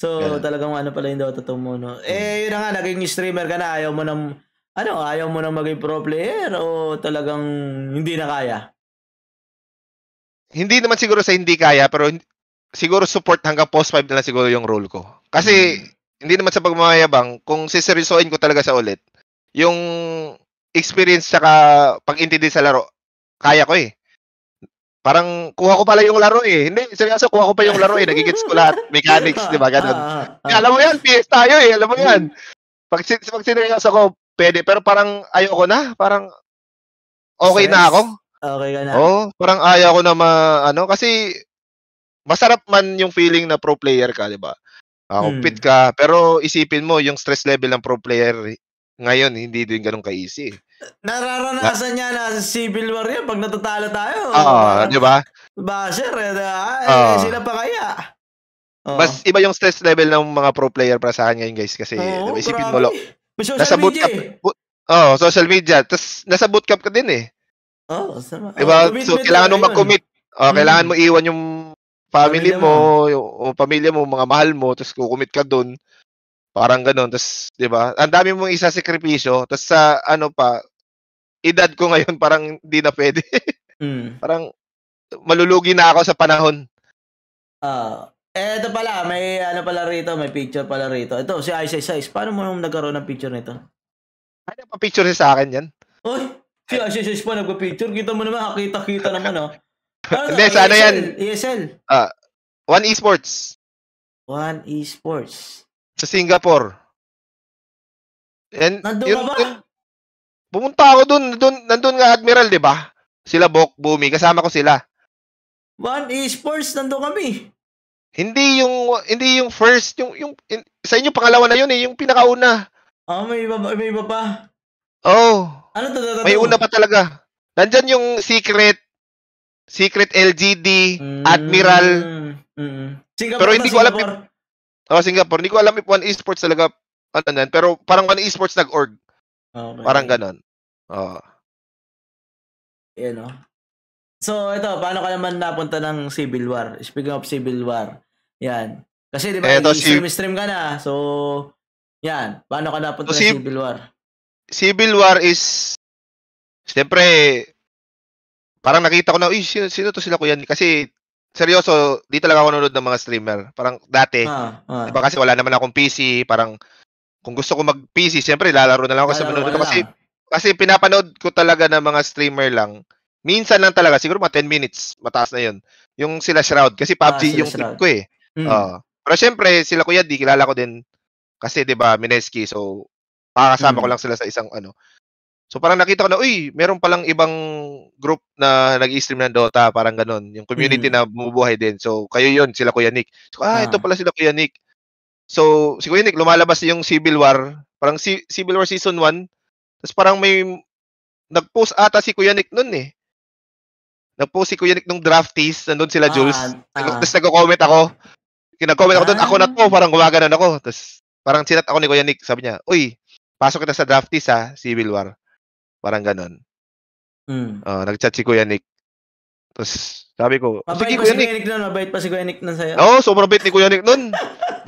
So, Ganun. talagang ano pala yung Dota 2 mo, no? Eh, yun na nga, naging streamer ka na, ayaw mo nang, ano, ayaw mo nang maging pro player o talagang hindi na kaya? Hindi naman siguro sa hindi kaya, pero siguro support hanggang post 5 na lang siguro yung role ko. Kasi, hindi naman sa pagmamayabang, kung siseryosoin ko talaga sa ulit, yung experience tsaka pag-intindi sa laro, kaya ko eh. Parang kuha ko pala yung laro eh. Hindi, seryoso, kuha ko pa yung laro eh. Nagigits ko lahat. Mechanics, di ba? Ganun. Ah, ah, ah. alam mo yan, PS tayo eh. Alam mo yan. Pag, pag sineryoso ko, pwede. Pero parang ayoko na. Parang okay na Stress? ako. Okay ka na. Oo, parang ayaw ko na ma, ano, kasi masarap man yung feeling na pro player ka, di ba? Ah, Hmm. compete ka, pero isipin mo, yung stress level ng pro player ngayon, hindi din ganun ka-easy. Nararanasan niya na sa Civil War yan pag natatalo tayo. Oo, di ba? Basher, eh, ah, eh, Oo. sila pa kaya. Oo. Mas iba yung stress level ng mga pro player para sa akin ngayon, guys, kasi Oo, di ba, isipin grabe. mo, lo, May social nasa media bootcamp, eh. bu- oh, social media, tapos nasa bootcamp ka din eh. Oo, sama. Di ba? Oo, so, kailangan mo mag-commit. Oh, Mm. kailangan mo iwan yung family Pamilya mo, yung, yung pamilya mo, mga mahal mo, tapos kukumit ka doon. Parang ganun. Tapos, di ba? Ang dami mong isasakripisyo. Tapos sa, ano pa, edad ko ngayon, parang hindi na pwede. Mm. parang, malulugi na ako sa panahon. Ah, eh, ito pala, may ano pala rito, may picture pala rito. Ito, si Ice Ice Ice. Paano mo nung nagkaroon ng picture nito? Ano pa picture niya sa akin yan? Uy, si Ice Ice Ice pa nagpa-picture. Kita mo naman, kita-kita naman, oh. Ano? Hindi, sa ano yan? ESL. One Esports One Esports. sa Singapore. And, Nandun yun, ka ba? yun, pumunta ako doon, doon, nandun nga Admiral, di ba? Sila Bok, Bumi, kasama ko sila. One Esports, nandun kami. Hindi yung hindi yung first, yung yung in- sa inyo pangalawa na yun eh, yung pinakauna. Ah, may iba, ba- may iba pa. Oh, Ano to? to, to, may una pa talaga. Nandyan yung secret secret LGD, Mm, Admiral, mm. Singapore Pero hindi ko alam Singapore. oh Singapore. Hindi ko alam if One Esports talaga ano nan, pero parang One Esports nag-org, Okay. parang ganon. Oh. Yan, oh. So, ito, paano ka naman napunta ng Civil War? Speaking of Civil War, yan. Kasi di ba, Eto, si- stream-stream ka na. So, yan. Paano ka napunta So, ng si- Civil War? Civil War is Siyempre parang nakita ko na, uy, sino, sino to sila kuya? Kasi seryoso, di talaga ako nanonood ng mga streamer. Parang dati, Ah, ah. diba kasi wala naman akong PC, parang kung gusto ko mag-PC, siyempre lalaro na lang ako sa Lalaro manonood ka ko kasi kasi pinapanood ko talaga ng mga streamer lang. Minsan lang talaga, siguro mga 10 minutes, mataas na 'yon. Yung sila Shroud kasi Ah, PUBG sila yung trip ko eh. Mm. Oo. Pero siyempre, sila Kuya di kilala ko din kasi 'di ba, Mineski. So, makakasama ko Mm. lang sila sa isang ano. So parang nakita ko na, uy, meron palang ibang group na nag-i-stream ng Dota, parang gano'n. Yung community Mm. na bumubuhay din. So, kayo 'yon, sila Kuya Nick. So, ah, ito Ah. pala sila Kuya Nick. So, si Kuya Nick lumalabas yung Civil War, parang si Civil War season 1. Tapos parang may nag-post ata si Kuya Nick nun eh. Nag-post si Kuya Nick nung draftees, nandun sila Jules. Ah, ah. Tapos nagko-comment ako. Kinag-comment ako doon, ako na to, parang gumaganon ako. Tapos parang sinat ako ni Kuya Nick, sabi niya, uy, pasok kita sa draftees ha, Civil War. Parang ganon. Mm. Oh, nag-chat si Kuya Nick. Tapos sabi ko, Mabait sige Kuya si Nick. Nick nun. Mabait pa si Kuya Nick nun sa'yo. Oo, sobrang bait ni Kuya Nick nun.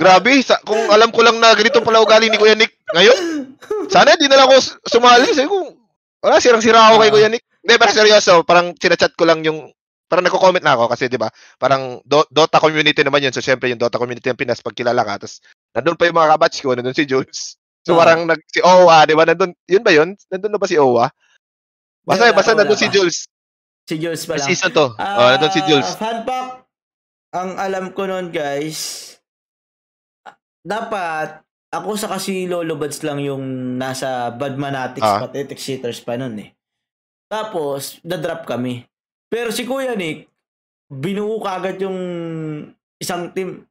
Grabe, sa, kung alam ko lang na ganito pala ugali ni Kuya Nick ngayon, sana di na lang ako sumali. Sabi ko, wala, sirang-sira ako kay Ah. Kuya Nick. Hindi, pero seryoso, parang sinachat ko lang yung, parang nagko-comment na ako kasi di ba, parang Do- Dota community naman yun. So, syempre, yung Dota community ng Pinas, pag kilala ka, tapos, nandun pa yung mga kabatch ko, nandun si Jules. So, Ah. parang, nag, si Owa, di ba, nandun, yun ba yun? Nandun na ba si Owa? Basta, Wala basta pa, wala si pa. Jules. Si Jules pa lang. season to. oh, nandun si Jules. Fact, ang alam ko noon guys, dapat ako sa kasi Lolo Buds lang yung nasa Badmanatics Ah. Pathetic Shitters pa noon eh. Tapos, na-drop kami. Pero si Kuya Nick, binuo kagad yung isang team.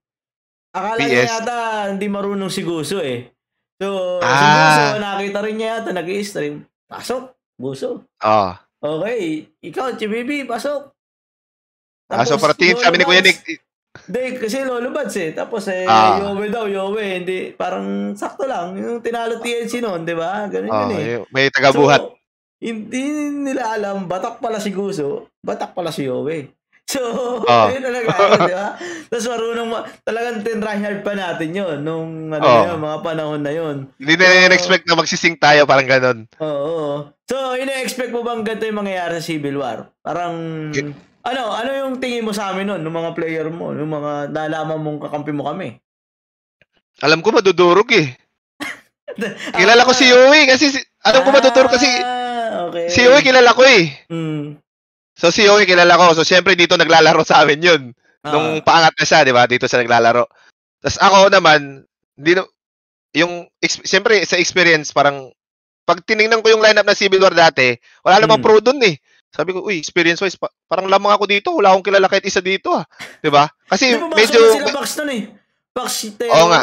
Akala niya PS. yata hindi marunong si Guso eh. So, si Ah. Guso, nakita rin niya yata nag-i-stream. Pasok, Guso. Oh. Okay, ikaw, Chibibi, pasok. Ah, so, Tapos, tingin Lolo sabi ni Kuya. Nick, Hindi, kasi Lolo Buds eh. Tapos eh, Ah. Yowe daw, Yowe. Hindi, parang sakto lang. Yung tinalo TNC noon, di ba? Ganun oh, yun eh. yung- may taga-buhat. So, hindi nila alam, batak pala si Guso, batak pala si Yowe. So, Ah. yun talaga, di ba? Tapos marunong, ma- talagang tinryhard pa natin yun, nung ano Oh. yun, mga panahon na yun. Hindi na expect na magsising tayo, parang ganon. Oo. So, ina-expect mo bang ganito yung mangyayari sa Civil War? Parang, Ki- ano, ano yung tingin mo sa amin nun, ng mga player mo, ng mga nalaman mong kakampi mo kami? Alam ko madudurog eh. Kilala ko si Yui kasi, si, alam ko madudurog kasi, Ah, okay. si Yui kilala ko eh. Mm. So si Yui kilala ko. So syempre dito naglalaro sa amin yun. Nung Ah. paangat na siya, di ba? Dito siya naglalaro. Tapos ako naman, hindi na, yung, ex, syempre sa experience, parang, pag tiningnan ko yung lineup ng Civil War dati, wala namang Mm. pro dun eh. Sabi ko, uy, experience-wise, pa, parang lamang ako dito. Wala akong kilala kahit isa dito ah. Di ba? Kasi Di ba, medyo, sila Bucks nun eh. Teo. Oo nga.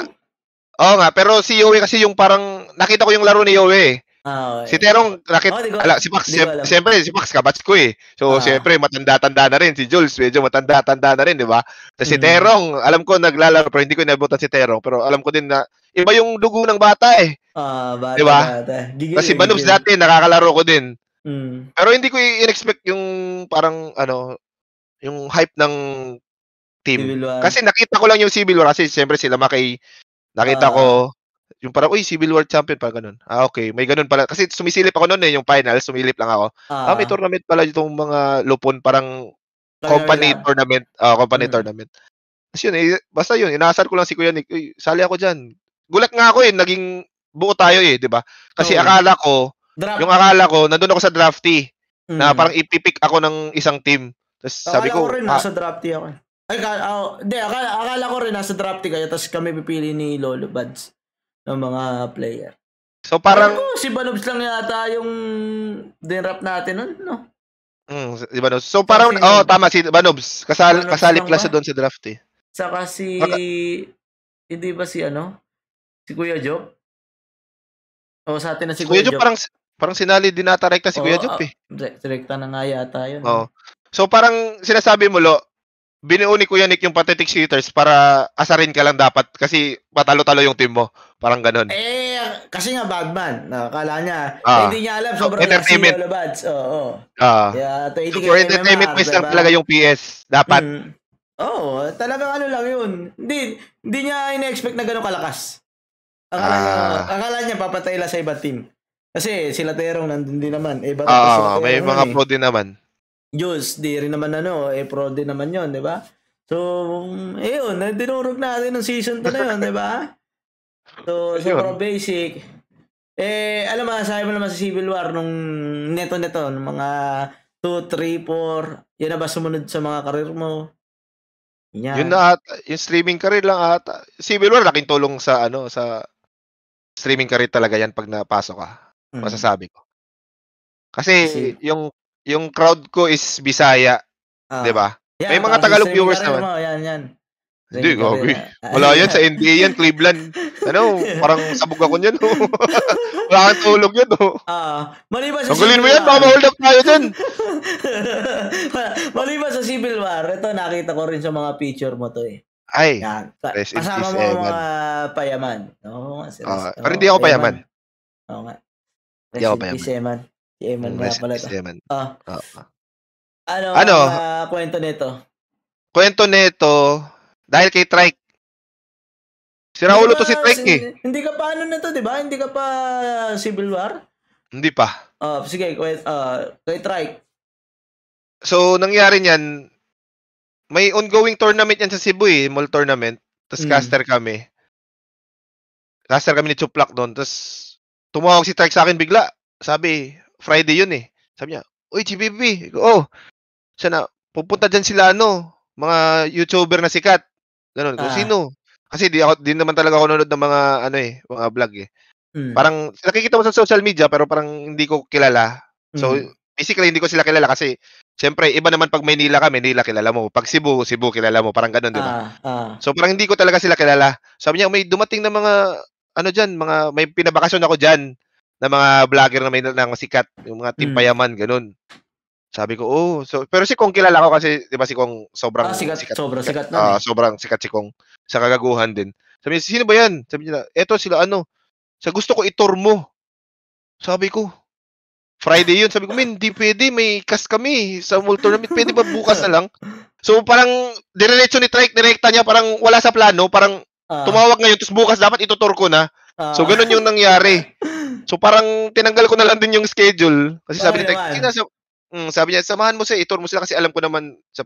oo nga, pero si Yui kasi yung parang, nakita ko yung laro ni Yui Ah, Si. Terong, nakit, Oh, ko- ala, si ko alam. siyempre, si Pax, kabats ko eh. So, Ah. siyempre, matanda-tanda na rin. Si Jules, medyo matanda-tanda na rin, di ba? Tapos si Mm. Terong, alam ko naglalaro, pero hindi ko inabutan si Terong. Pero alam ko din na, iba yung dugo ng bata eh. Ah, bata, Di ba? bata. Gigil, Kasi gigil. dati, nakakalaro ko din. Mm. Pero hindi ko in-expect yung parang, ano, yung hype ng team. Kasi nakita ko lang yung Civil War kasi siyempre sila Makay, nakita Ah. ko, yung parang, uy, Civil War champion, parang ganun. Ah, okay. May ganun pala. Kasi sumisilip ako noon eh, yung finals, sumilip lang ako. Ah, may tournament pala itong mga lupon, parang company Lang. tournament. Ah, company Mm. tournament. Tapos yun, eh, basta yun, inaasar ko lang si Kuya Nick, uy, sali ako dyan. Gulat nga ako eh, naging buo tayo eh, di ba? Kasi Oo. akala ko, Draft. yung akala ko, nandun ako sa draftee, na Mm. parang ipipick ako ng isang team. Tapos sabi akala ko, ko rin ah, nasa drafty ako. eh. Ay, ka, ah, di, akala, akala ko rin nasa drafty kayo tapos kami pipili ni Lolo Buds ng mga player. so parang, Parang si Banobs lang yata yung dinrap natin nun, no? mm, di ba no? So parang, Kasi- oh, tama, si Banobs, kasal, Banobs kasali pala doon sa draft eh. Saka si Baka- hindi ba si ano? Si Kuya Job? O sa atin na si Si Kuya Kuya, Job, parang, parang sinali din nata rekta si Oo, Kuya Job ah, eh. dire- Direkta na nga yata yun. Oo. So parang sinasabi mo, Lo, binuo ni Kuya Nick yung pathetic shooters para asarin ka lang dapat kasi patalo-talo yung team mo. Parang ganun. Eh, kasi nga Badman. Nakakala niya. Ah. eh, hindi niya alam. Sobrang Entertainment. lakas si Lolo Buds. Oo. oo. Ah. Kaya, to so for entertainment wise lang talaga yung PS. Dapat. Mm. Oo, talagang ano lang yun. Hindi, hindi niya ina-expect na gano'ng kalakas. Akala, niya, Ah. akala niya papatay lang sa ibang team. Kasi sila Terong nandun din naman. Eh, ba't Ah, sila may mga nun pro din naman. Eh. Jules, di rin naman ano, eh, pro din naman yon di ba? So, ayun, na dinurog natin ng season 2 na yun, di ba? So, sobrang basic. Eh, alam mo, sabi mo naman sa Civil War nung neto-neto, nung mga 2, 3, 4, yan na ba sumunod sa mga karir mo? Yan. Yun na ata, yung streaming career lang ata. Civil War, laking tulong sa, ano, sa streaming career talaga yan pag napasok ka. Mm. Masasabi ko. Kasi, Kasi yung yung crowd ko is Bisaya, uh, 'di ba? Yeah, May mga Tagalog viewers naman. Mo, yan, yan. Hindi, gogi. Wala yan sa NBA yan, Cleveland. Ano, parang sabog ako niyan. Oh. Wala kang tulog yan. Oh. Ah, maliban sa Tanggalin mo yan, baka ma-hold up tayo dyan. maliban sa Civil War, ito nakita ko rin sa mga picture mo to eh. Ay, yan. Kasama mo mga payaman. No, uh, oh, pero hindi ako payaman. Oo nga. Hindi ako payaman. Si Eman. Nga pala. Si Eman. Ah. Oh. Ano, ano? Uh, kwento nito? Kwento nito, dahil kay Trike. Si Raulo to si Trike eh. Hindi ka pa ano na to, di ba? Hindi ka pa Civil War? Hindi pa. Oh, uh, sige, kwento, uh, kay Trike. So, nangyari niyan, may ongoing tournament yan sa Cebu eh, mall tournament. Tapos mm. caster kami. Caster kami ni Chuplak doon. Tapos tumawag si Trike sa akin bigla. Sabi, Friday yun eh. Sabi niya, Uy, GBB. Oh, sana pupunta diyan sila ano, mga YouTuber na sikat. Ganun. Kung ah. sino. Kasi di ako din naman talaga ako nanonood ng mga ano eh, mga vlog eh. Mm. Parang nakikita mo sa social media pero parang hindi ko kilala. So mm. basically hindi ko sila kilala kasi syempre iba naman pag Maynila ka, Maynila kilala mo. Pag Cebu, Cebu kilala mo. Parang ganoon, di ba? Ah, ah. So parang hindi ko talaga sila kilala. Sabi niya may dumating na mga ano diyan, mga may pinabakasyon ako diyan na mga vlogger na may nang sikat, yung mga team mm. ganun. Sabi ko, oh, so, pero si Kong kilala ko kasi, di ba si Kong sobrang ah, sikat, sikat. Sobrang sikat na. Uh, eh. Sobrang sikat si Kong sa kagaguhan din. Sabi niya, sino ba yan? Sabi niya, eto sila ano, sa gusto ko itor mo. Sabi ko, Friday yun. Sabi ko, men, di pwede, may cast kami sa mall tournament. Pwede ba bukas na lang? So, parang, diretso ni Trike, direkta niya, parang wala sa plano, parang uh, tumawag ngayon, tapos bukas dapat itutor ko na. So, ganun yung nangyari. So, parang tinanggal ko na lang din yung schedule. Kasi sabi ni Trike, Mm, sabi niya, samahan mo siya, itur mo sila kasi alam ko naman sa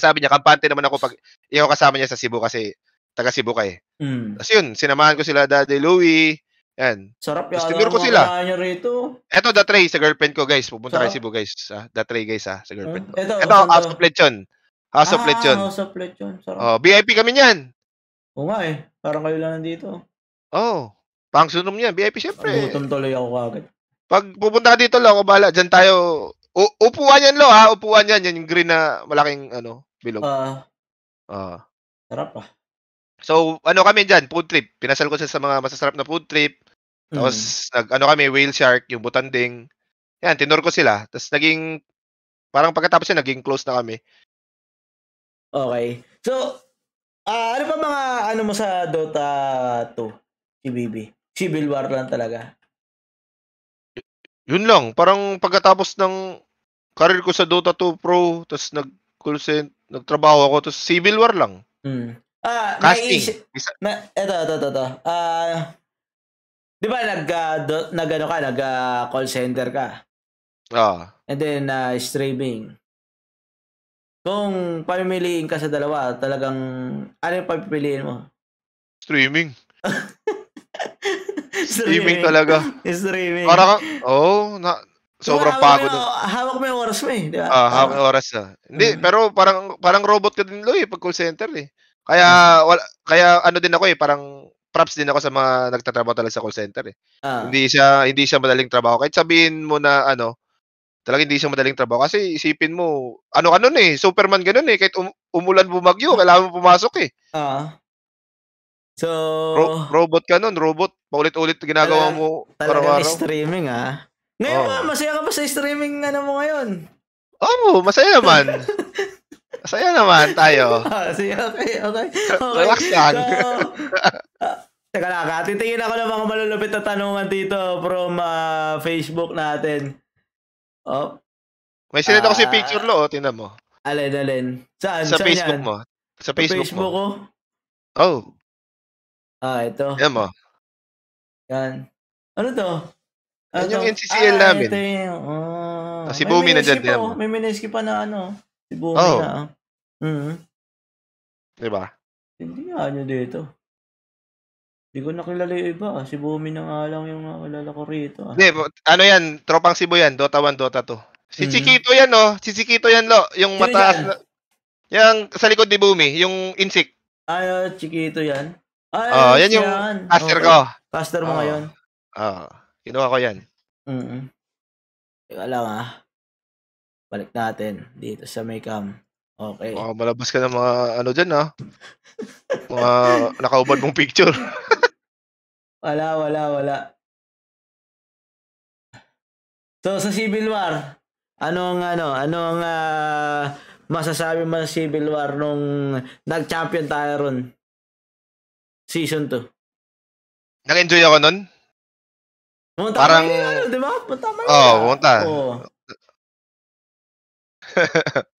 sabi niya, kampante naman ako pag ikaw kasama niya sa Cebu kasi taga Cebu ka eh. Mm. Tapos yun, sinamahan ko sila Daddy Louie. Yan. Sarap yan. Tinuro ko sila. Niya rito. Eto, the tray sa girlfriend ko, guys. Pupunta kayo Cebu, guys. Ah, the tray, guys, ah, sa girlfriend ko. Ito, Ito House of Lechon. House ah, of Lechon. House of Lechon. Sarap. Oh, VIP kami niyan. Oo nga eh. Parang kayo lang nandito. Oh. Pang sunom niya, VIP syempre. Gutom tuloy ako agad. Pag pupunta ka dito, lo, ako bala. Diyan tayo U- upuan yan lo ha, upuan yan, yan yung green na malaking ano, bilog. Ah. Uh, uh. Sarap ah. So, ano kami diyan, food trip. Pinasal ko sa mga masasarap na food trip. Tapos mm. nag ano kami, whale shark, yung butanding. Yan, tinur ko sila. Tapos naging parang pagkatapos yan, naging close na kami. Okay. So, uh, ano pa mga ano mo sa Dota 2? Si BB. Civil War lang talaga. Yun lang, parang pagkatapos ng career ko sa Dota 2 Pro, tapos nag call nagtrabaho ako, tapos Civil War lang. Mm. Ah, Casting. Naisip, na, ito, ito, ito, ito. Ah, di ba nag, uh, do, nag ano ka, nag uh, call center ka? Ah. And then, uh, streaming. Kung pamimiliin ka sa dalawa, talagang, ano yung papipiliin mo? Streaming. Streaming talaga. Streaming. Parang, oh, na, sobrang so, pagod. Mo, hawak mo yung oras mo eh. Di ba? Ah, hawak yung oras na. Hindi, mm-hmm. pero parang parang robot ka din lo eh pag call center eh. Kaya mm-hmm. wala, kaya ano din ako eh, parang props din ako sa mga nagtatrabaho talaga sa call center eh. Ah. Hindi siya hindi siya madaling trabaho. Kahit sabihin mo na ano, talaga hindi siya madaling trabaho kasi isipin mo, ano ano eh, Superman ganun eh, kahit um, umulan bumagyo, kailangan mo pumasok eh. Ah. So, Ro- robot ka nun, robot. Paulit-ulit ginagawa mo araw-araw. streaming ah. Ngayon oh. ba, masaya ka ba sa streaming ano mo ngayon? Oo, oh, masaya naman. masaya naman tayo. Ah, sige, okay, okay. okay. Relax lang. So, uh, teka lang, ha? titingin ako ng mga malulupit na tanungan dito from uh, Facebook natin. Oh. May sinend ako uh, si picture lo, oh, tingnan mo. Alin, alin. Saan? Sa Saan Facebook yan? mo. Sa Facebook, sa Facebook mo. ko? Oh. Ah, ito. Yan mo. Yan. Ano to? Ano Yan yung NCCL ah, namin. Ito yung, oh. Ah, si Bumi na dyan. Pa, may mineski pa na ano. Si Bumi oh. na. Mm-hmm. Di ba? Hindi nga nyo dito. Hindi ko nakilala yung iba. ah. Si Bumi na nga lang yung nakilala ko rito. ah. Hindi, ano yan, tropang Cebu yan, Dota 1, Dota 2. Si Mhm. Chiquito yan, no? Si Chiquito yan, lo. Yung Sino mataas yan? na... Yung sa likod ni Bumi, yung insik. Ay, ah, chiquito yan. Ay, Oh, yan yung yan. caster Okay. ko. Caster mo Oo. ngayon. Oo. kinuha ko yan. Mm Teka lang ah. Balik natin dito sa may cam. Okay. Baka malabas ka ng mga ano dyan, ha? Mga nakaubad mong picture. Wala, wala, wala. So, sa Civil War, anong ano, anong ah, masasabi mo sa Civil War nung nag-champion tayo ron? Season 2. Nag-enjoy ako nun. Pumunta Parang- kami, ano, di ba? Punta kami. Oo, pumunta. Oo.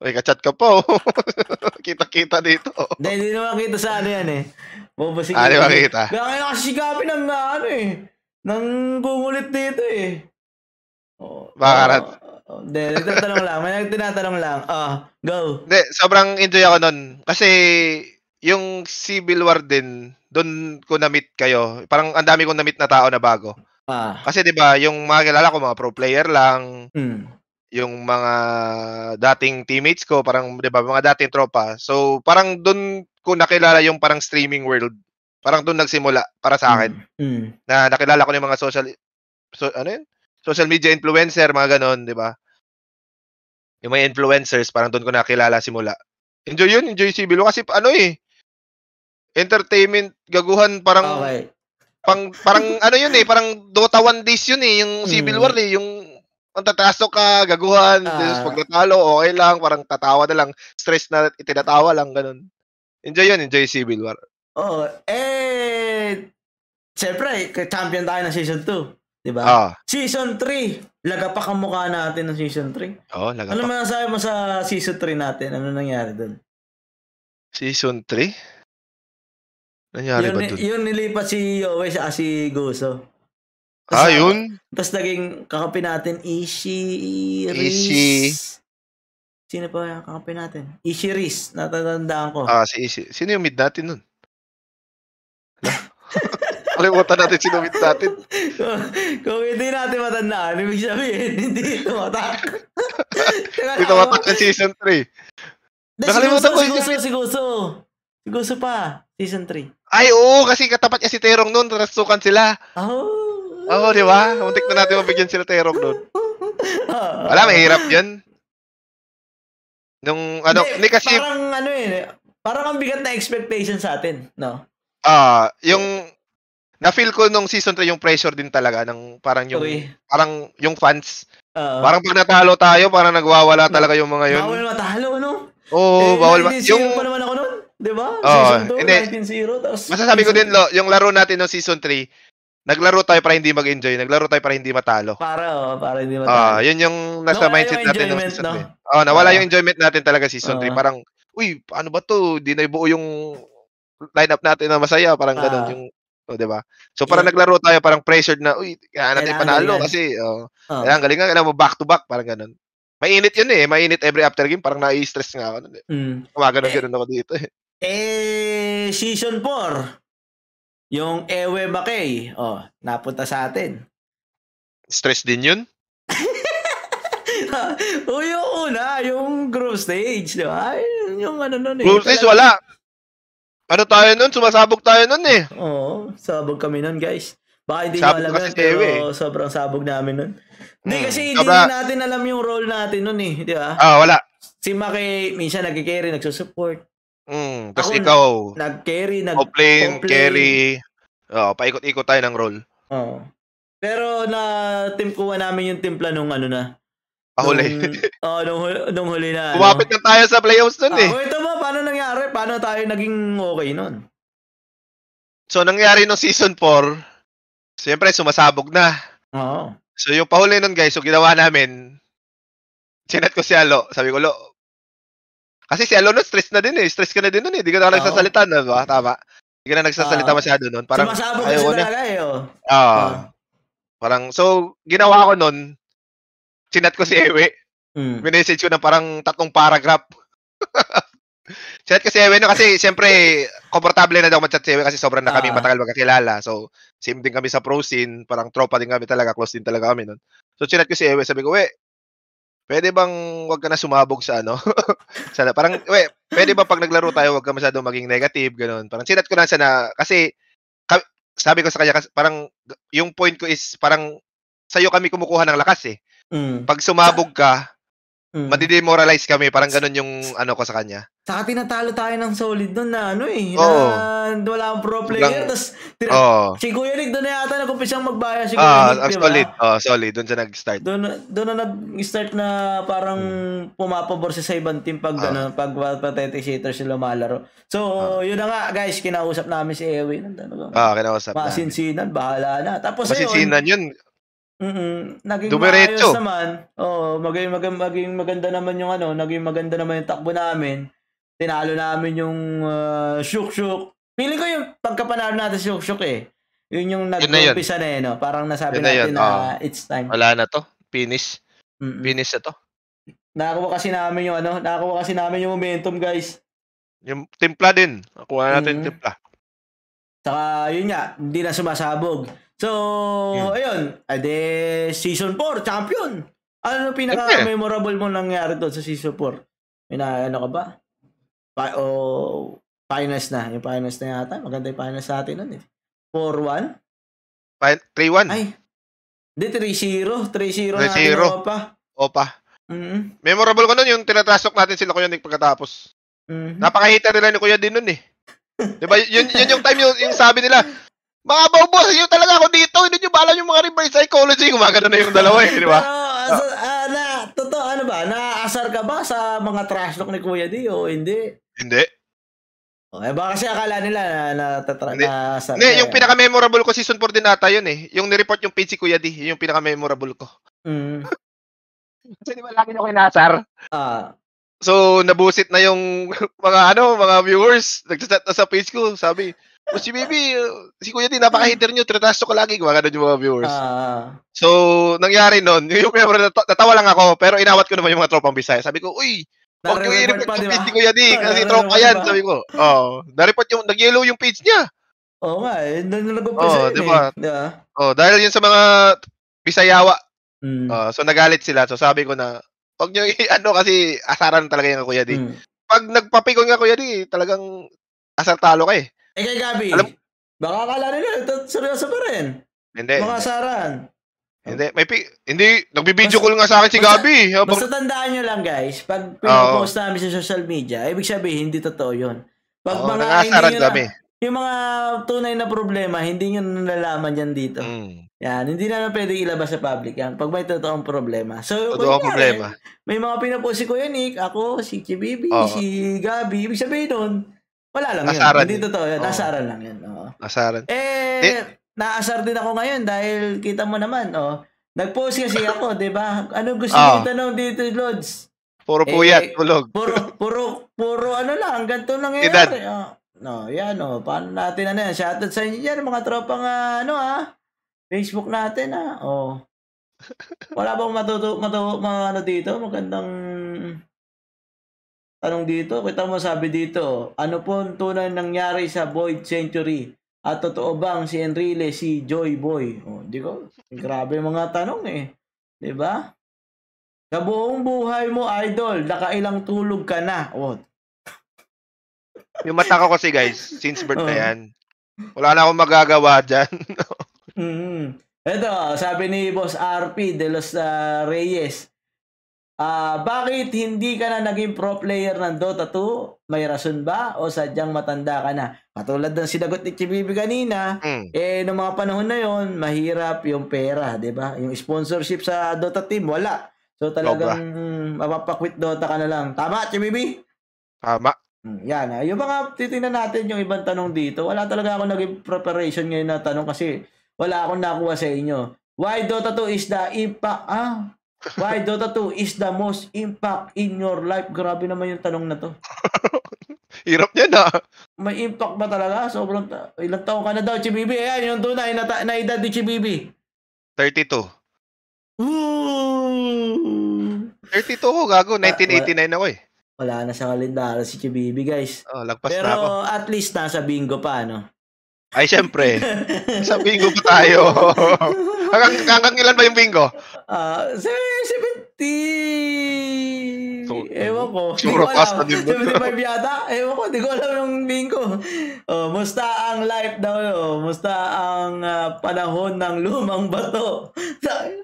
Uy, kachat ka pa, oh. Kita-kita dito. Hindi, hindi naman kita sa ano yan eh. Bubusig. Ah, di ba kita? Kaya kaya kasigapin ng ah, ano eh. Nang gungulit dito eh. Oh, Bakarat. oh, Hindi, nagtatanong lang. May nagtinatanong lang. Ah, go. Hindi, sobrang enjoy ako nun. Kasi, yung Civil War din, doon ko na-meet kayo. Parang ang dami kong na-meet na tao na bago. Ah. Kasi 'di ba, yung mga kilala ko mga pro player lang, Hmm. yung mga dating teammates ko, parang 'di ba, mga dating tropa. So, parang doon ko nakilala yung parang streaming world. Parang doon nagsimula para sa akin. Hmm. Na nakilala ko yung mga social so, ano yun? Social media influencer, mga ganon, 'di ba? Yung mga influencers, parang doon ko nakilala simula. Enjoy yun, enjoy Civil War kasi ano eh. Entertainment, gaguhan, parang Okay. pang parang ano yun eh, parang Dota 1 days yun eh, yung Civil Mm. War eh, yung ang tatasok ka, gaguhan, tapos pag natalo, okay lang, parang tatawa na lang, stress na itinatawa lang, ganun. Enjoy yun, enjoy Civil War. Oh, eh, siyempre, champion tayo ng season 2. Di ba? Ah, Season 3. Lagapak ang mukha natin ng season 3. oh, Ano nagapak. masasabi mo sa season 3 natin? Ano nangyari doon? Season 3? Nangyari Yun, ba dun? yun nilipat si Yowie sa si Guso. Ah, Tapos, yun? Tapos naging kakampi natin, Ishi. Ishi. Sino pa yung kakampi natin? Ishi Riz. Natatandaan ko. Ah, si Isi. Sino yung mid natin nun? Kalimutan natin sino mid natin. kung, kung hindi natin matandaan, ibig sabihin, hindi tumatak. Teka Dito lang, matak ng season 3. Hindi, Nakalimutan ko yung- si Guso, si Guso. Si Guso pa, season 3. Ay, oo, kasi katapat niya si Terong nun, rasukan sila. Oh. Oo, di ba? Muntik na natin mabigyan sila Terong nun. Wala, mahirap yan. Nung, ano, hindi kasi, Parang ano eh, parang ang bigat na expectation sa atin, no? ah, yung, na-feel ko nung season 3 yung pressure din talaga ng parang yung, Okay. parang yung fans. Oo. Parang pag natalo tayo, parang nagwawala talaga yung mga yun. Bawal matalo, no? Oo, eh, bawal ma- 19-0 Yung, pa naman di ba? Oo, season 2, hindi. 19-0. Tapos masasabi ko din, lo, yung laro natin ng season 3, naglaro tayo para hindi mag-enjoy, naglaro tayo para hindi matalo. Para, oh, para hindi matalo. Ah, yun yung nasa Nawala mindset yung natin ng season no? 3. Oh, nawala Ah. yung enjoyment natin talaga season 3. Ah. Parang, uy, paano ba to? Di na buo yung lineup natin na masaya, parang Ah. ganun yung oh, 'di ba? So parang Yun. naglaro tayo parang pressured na, uy, kailangan natin Kailangan panalo galingan. kasi oh, Oh. kailangan galingan, kailangan mo back to back, parang ganun. Mainit yun eh, mainit every after game, parang nai-stress nga ako. eh. Mm. Gumaganon Eh. ganun ako dito eh. Eh, season 4. Yung Ewe Bakay, oh, napunta sa atin. Stress din yun. o yung una, yung group stage, di ba? Yung ano nun eh. Group stage, wala. Ano tayo nun? Sumasabog tayo nun eh. Oo, sabog kami nun, guys. Baka hindi Sabog alam yun, pero sobrang sabog namin nun. Hindi Hmm. kasi hindi Sobra- natin alam yung role natin nun eh, di ba? Ah, wala. Si Maki, minsan nag-carry, nagsusupport. Mm, tapos Ako, ikaw, Nag-carry, nag... Oplane. carry. Oh, paikot-ikot tayo ng role. Oo. Pero na team kuha namin yung timpla nung ano na. Pahuli. Nung, oh, nung, nung huli na. Kumapit na tayo sa playoffs nun Ah, eh. ito ba? Paano nangyari? Paano tayo naging okay nun? So, nangyari nung season 4, siyempre, sumasabog na. Oo. So, yung pahuli nun, guys, so ginawa namin, sinat ko si Alo. Sabi ko, Lo, kasi si Alo nun, stress na din eh. Stress ka na din nun eh. Di ka na Oo. nagsasalita na, ba? Tama. Di ka na nagsasalita Oo. masyado nun. Parang, Sumasabog ko na. talaga eh. Oh. Ah. Ah. Parang, so, ginawa ko nun, sinat ko si Ewe. Mm. Minessage ko na parang tatlong paragraph. Chat kasi Ewe, no, kasi siyempre, komportable na daw mag-chat si Ewe kasi sobrang na kami Ah. matagal magkakilala. So, same din kami sa pro scene, parang tropa din kami talaga, close din talaga kami nun. So, chinat ko si Ewe, sabi ko, we, pwede bang wag ka na sumabog sa ano? Sana, parang, we, pwede ba pag naglaro tayo, wag ka masyadong maging negative, ganun. Parang chinat ko na siya na, kasi, ka- sabi ko sa kanya, parang, yung point ko is, parang, sa'yo kami kumukuha ng lakas eh. Mm. Pag sumabog ka, Mm. madidemoralize kami, parang ganun yung ano ko sa kanya. Saka tinatalo tayo ng solid doon na ano eh. Oo. Na wala ang pro player. Sobrang- Tapos, tina- Oh. si Kuya Nick doon na yata nag-umpisang magbaya. Si Kuya Ah, Nick, ang di ba? solid. Oh, solid. Doon siya nag-start. Doon, doon na nag-start na parang pumapabor siya sa ibang team pag, Hmm. Ah. ano, pag pathetic hitters sila lumalaro. So, yun na nga guys, kinausap namin si Ewi. Ano, Ah, kinausap na. Masinsinan, bahala na. Tapos ayun, Masinsinan yun. Mm naging Dumiretso. maayos naman. Oo, maging, maging, maging maganda naman yung ano, naging maganda naman yung takbo namin. Tinalo namin yung uh, shuk-shuk. Feeling ko yung pagkapanalo natin shuk-shuk eh. Yun yung Yun na yun. nag-umpisa na eh, no? Parang nasabi Yun na natin yun, na oo. it's time. Wala na to. Finish. Mm-mm. Finish na to. Nakakuha kasi namin yung ano, nakakuha kasi namin yung momentum, guys. Yung timpla din. Kuha natin Mm. yung timpla. Saka, yun nga, hindi na sumasabog. So, Yun. ayun, ade season 4, champion. Ano pinaka-memorable mo nangyari doon sa season 4? May na, ano ka ba? Pa, o, finals na. Yung finals na yata. Maganda yung finals natin nun eh. 4-1? Fi- 3-1. Ay, hindi, 3-0. 3-0 natin 3-0. pa. Opa. Mm-hmm. Memorable ko nun yung tinatrasok natin sila Kuya Nick pagkatapos. Mm-hmm. Napaka-hater nila ni Kuya din nun eh. Di ba? Yun, yun yung time yung, yung sabi nila, mga bobo, yun talaga ako dito. Hindi nyo ba alam yung mga reverse psychology? Gumagano na yung dalawa eh. Di ba? Pero, asa, ah, na, totoo, ano ba? Naasar ka ba sa mga trash talk ni Kuya D o hindi? Hindi. O, eh, baka kasi akala nila na, na, tatra, Hindi. yung pinaka-memorable ko season 4 din ata yun eh. Yung nireport yung page si Kuya D. Yun yung pinaka-memorable ko. Mm. Kasi di ba lagi nyo kinasar? Ah, So, nabusit na yung mga ano, mga viewers. Nagchat na sa page ko. Sabi, "Oh, si Bibi, uh, si Kuya D, napaka-hater nyo. Trinasto ko lagi. Gumagano yung mga viewers. ah, So, nangyari nun, yung memorable, nat- natawa lang ako, pero inawat ko naman yung mga tropang Bisaya. Sabi ko, uy, huwag nyo i-report pa, yung ba? page ni Kuya D, kasi tropa pa yan. Sabi ko, oh, na-report yung, nag-yellow yung page niya. Oo nga, eh. Doon na nag-umpisa Oo, yun di ba? eh. Di ba? Oh, dahil yun sa mga Bisayawa. Mm. Oh, so, nagalit sila. So, sabi ko na, huwag nyo ano kasi asaran talaga yung Kuya D. Mm. Pag nagpapikon nga Kuya D, talagang asar talo ka eh. Eh kay Gabi, Alam- baka akala nila, ito, seryoso pa rin. Hindi. Mga asaran. Hindi, may pi- hindi, nagbibideo call nga sa akin si basta- Gabi. Habang, Basta tandaan nyo lang guys, pag pinopost namin sa social media, ibig sabihin, hindi totoo yun. Pag Oo, mga nangasaran kami. na, yung mga tunay na problema, hindi nyo nalalaman yan dito. Mm, Yan, hindi na pwede ilabas sa public yan pag may totoong problema. So, totoo ang kunyari, problema. May mga pinapost si Kuya Nick, ako, si Chibibi, Oo. si Gabi. Ibig sabihin nun, wala lang Nasaran yun. Hindi totoo yun. Nasaran lang yun. Oo. Asaran. Eh, Eh. naasar din ako ngayon dahil kita mo naman, oh. Nag-post kasi ako, di ba? Ano gusto Oo. niyo itanong dito, Lods? Puro Eh, puyat, tulog. Puro, puro, puro ano lang, ganito lang nangyayari. Oh. No, yan oh. Paano natin ano yan? Shoutout sa inyo yan, mga tropang ah, ano ah. Facebook natin ah. Oh. Wala bang matuto, matuto, mga ano dito? Magandang tanong dito. Kita mo sabi dito, ano po ang tunay nangyari sa Void Century? At totoo bang si Enrile si Joy Boy? Oh, di ko. Grabe mga tanong eh. 'Di ba? Sa buong buhay mo, idol, nakailang tulog ka na. Oh, Yung mata ko kasi guys, since birth na Oo. yan, wala na akong magagawa dyan. Mm. Ito, sabi ni Boss RP de los ah, Reyes. Ah, bakit hindi ka na naging pro player ng Dota 2? May rason ba o sadyang matanda ka na? Katulad ng sinagot ni Chibibi kanina, Mm. eh noong mga panahon na yon, mahirap yung pera, 'di ba? Yung sponsorship sa Dota team wala. So talagang mapapakwit Dota ka na lang. Tama, Chibibi? Tama. Hmm, Yan. ah. Yung mga titingnan natin yung ibang tanong dito, wala talaga ako naging preparation ngayon na tanong kasi wala akong nakuha sa inyo. Why Dota 2 is the impact? Ah, why Dota 2 is the most impact in your life? Grabe naman yung tanong na to. Hirap niya na. May impact ba talaga? Sobrang, ta- ilang taong ka na daw, Chibibi? Ayan, yung tunay na, na edad ni Chibibi. 32. Ooh! 32 ko, gago. 1989 ako eh. Wala na sa kalendaryo si Chibibi, guys. Oh, lagpas Pero na ako. at least nasa bingo pa, no? Ay, syempre. sa bingo pa tayo. hanggang, hanggang ilan ba yung bingo? Ah, uh, 70. So, Ewan ko. Ko pass na din ba? 75 yata. Ewan ko, di ko alam yung bingo. Oh, musta ang life daw oh. Musta ang ah, panahon ng lumang bato.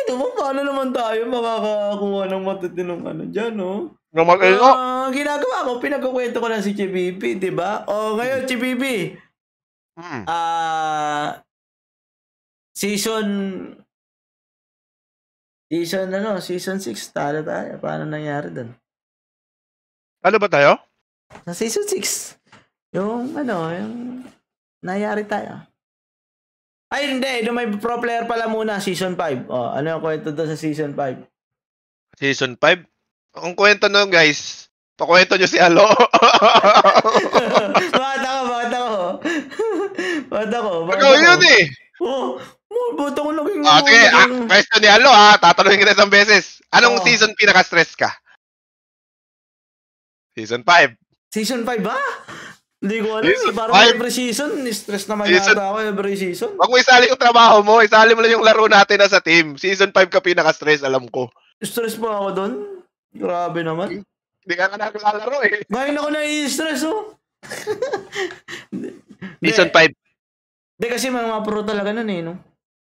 Ito, paano naman tayo makakakuha ng matitinong ano dyan, no? Naman, eh, oh. Ah, ginagawa ko, pinagkukwento ko lang si Chibibi, di ba? O, ngayon, Chibibi, Hmm. ah, season, season ano, season 6, talo tayo. Paano nangyari doon? Ano ba tayo? Sa season 6, yung ano, yung nangyari tayo. Ay, hindi. Yung may pro player pala muna, season 5. Oh, ano yung kwento doon sa season 5? Season 5? Ang kwento nun, guys, pakwento nyo si Alo. bakit ako? Bakit ako? bakit ako? Bakit Ikaw ako? yun eh. Oh, oh, ba't ako naging... Ah, sige, ah, question ni Alo ha. Tatanungin kita isang beses. Anong Oo. season pinaka-stress ka? Season 5. Season 5 ba? Hindi ko alam. Season eh. Parang five. every season, stress naman Season- yata ako every season. Huwag mo isali yung trabaho mo. Isali mo lang yung laro natin na sa team. Season 5 ka pinaka-stress, alam ko. Stress pa ako doon. Grabe naman. Hindi ka na naglalaro eh. Ngayon ako na-stress, oh. Season Hindi. 5. Hindi kasi mga pro talaga nun eh, no?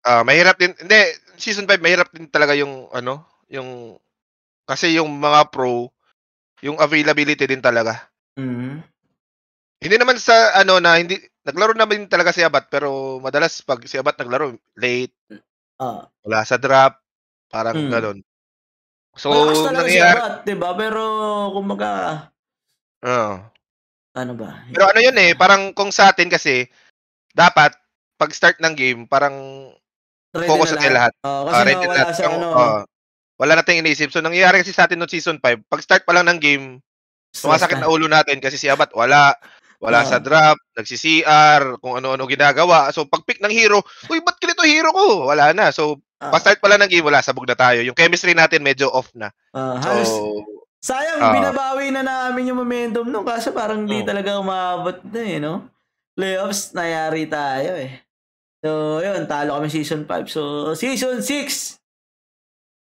Ah, mahirap din. Hindi, season 5 mahirap din talaga yung ano, yung kasi yung mga pro, yung availability din talaga. Mhm. Hindi naman sa ano na hindi naglaro naman din talaga si Abat pero madalas pag si Abat naglaro late, Ah. wala sa drop, parang Mm. gano'n. So, Malakas talaga si nangyayari, Abat, di ba? Pero, kumbaga, Oo. ano ba? Pero ano yun eh, parang kung sa atin kasi, dapat, pag start ng game, parang Ready focus natin lahat. Oh, Ah, kasi ready nawawala lahat. sa ano. oo. wala nating iniisip. So, nangyayari kasi sa atin noong season 5, pag start pa lang ng game, sumasakit na ulo natin kasi si Abat wala. Wala Oo. sa drop, nagsi-CR, kung ano-ano ginagawa. So, pag pick ng hero, uy, ba't ganito hero ko? Wala na. So, Ah, pag start pa lang ng game, wala, sabog na tayo. Yung chemistry natin medyo off na. ah, So, halos, sayang, ah. binabawi na namin yung momentum nung kasi parang hindi Oo. talaga umabot na eh, no? Playoffs, nayari tayo eh. So, yun, talo kami season 5. So, season 6,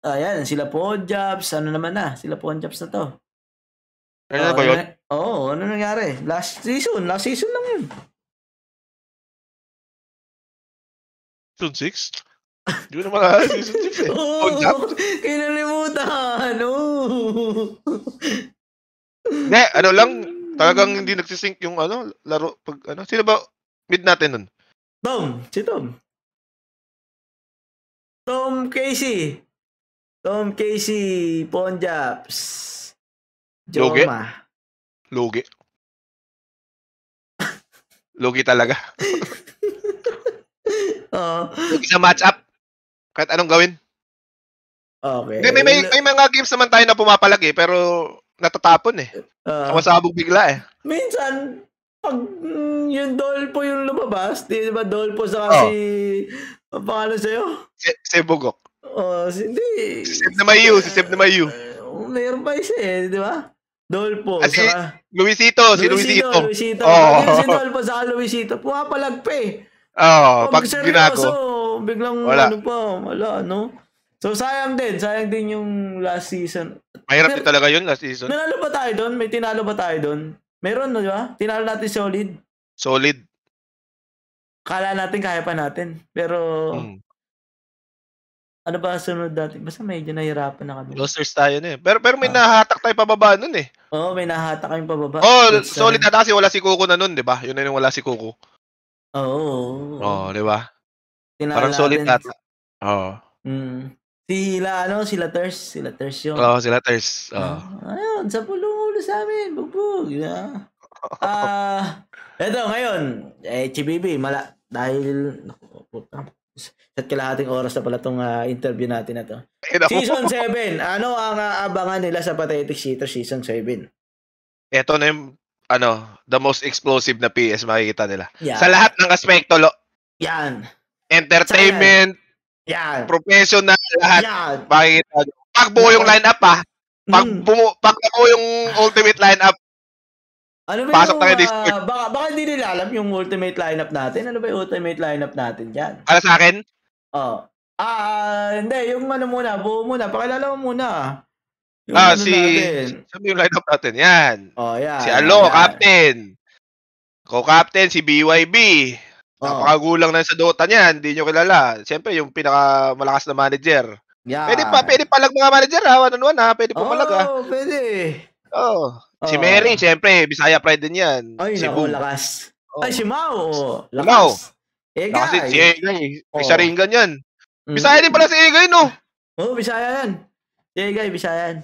ayan, sila Ponjabs, ano naman na, sila Ponjabs na to. ano Oh, ba yun? Oo, ano nangyari? Last season, last season lang yun. Season 6? Hindi ko naman alam season 6 eh. Oo, Ponjab? kinalimutan. Hindi, ano lang, talagang hindi nagsisync yung ano, laro, pag ano, sino ba mid natin nun? Tom, si Tom. Tom Casey. Tom Casey, Ponjaps. Lugi? Joma. Lugi. Lugi talaga. Oo. Lugi sa match-up. Kahit anong gawin. Okay. May, may, may mga games naman tayo na pumapalag eh, pero natatapon eh. Ah, Sumasabog bigla eh. minsan, pag mm, yung Dolpo yung lumabas, di ba Dolpo sa Oh. si... Ang pangalan sa'yo? Si, si Bugok. Oh, si, hindi. Si Seb na Mayu, si Seb na Mayu. Uh, mayroon pa isa eh, di ba? Dolpo, Ah, si saka... Luisito, si Luisito. Luisito. Pag yun si Dolpo saka Luisito, pumapalag pa eh. Oo, pag seryoso, ginago. biglang Wala. ano pa, wala, no? So, sayang din. Sayang din yung last season. Mahirap din talaga yun last season. Nanalo ba tayo doon? May tinalo ba tayo doon? Meron, no, di ba? Tinalo natin solid. Solid. Kala natin kaya pa natin. Pero, Mm. ano ba sunod natin? Basta medyo nahirapan na kami. Losers tayo na eh. Pero, pero may Ah. nahatak tayo pababa nun eh. Oo, may nahatak kayong pababa. Oh, That's, uh, solid na kasi wala si Kuko na nun, di ba? Yun na yung wala si Kuko. Oo. Oo, di ba? Parang solid natin. Oo. Mm. Sila, ano, sila Ters. Sila Ters yung. Oo, sila Ters. Oo. Ah, ayun, sa pulong ulo sa amin. Bugbog. Yeah. Ah, eto ngayon, eh, Chibibi, mala, dahil, naku, puta, sa kalahating oras na pala itong interview natin na to. Season 7, ano ang ah, abangan nila sa Pathetic Cheater Season 7? Ito na yung, ano, the most explosive na PS makikita nila. Yan. Sa lahat ng aspekto, lo, Yan. entertainment, Yan. professional, lahat, Yan. makikita buo yung lineup pa, Pag, Mm. bumu, pag ako yung ultimate lineup, Ano ba Pasok yung, na kayo ah, Discord. baka, baka hindi nila alam yung ultimate lineup natin. Ano ba yung ultimate lineup natin dyan? para sa akin, Oh. Ah, hindi. Yung ano muna, buo muna. Pakilala mo muna. Yung ah, ano si, natin. sabi yung lineup natin, yan. Oh, yan. Si Alo, yan. captain. Co-captain, si BYB. Oh, Napakagulang na sa Dota niyan, hindi nyo kilala. Siyempre, yung pinakamalakas na manager. Yan. Pwede pa, pwede palag mga manager ha, one on one ha, pwede Oh, pumalag ha. pwede. Oh. Si. Mary, siyempre, Bisaya Pride din yan. Ay, Cebu. naku, lakas. Oh. Ay, si Mao. Oh, Mao. lakas. Eh, Kasi si. Egay, Oh. saringan yan. Mm. Bisaya din pala si Egay, no? Oh, Bisaya yan. Si Egay, Bisaya yan.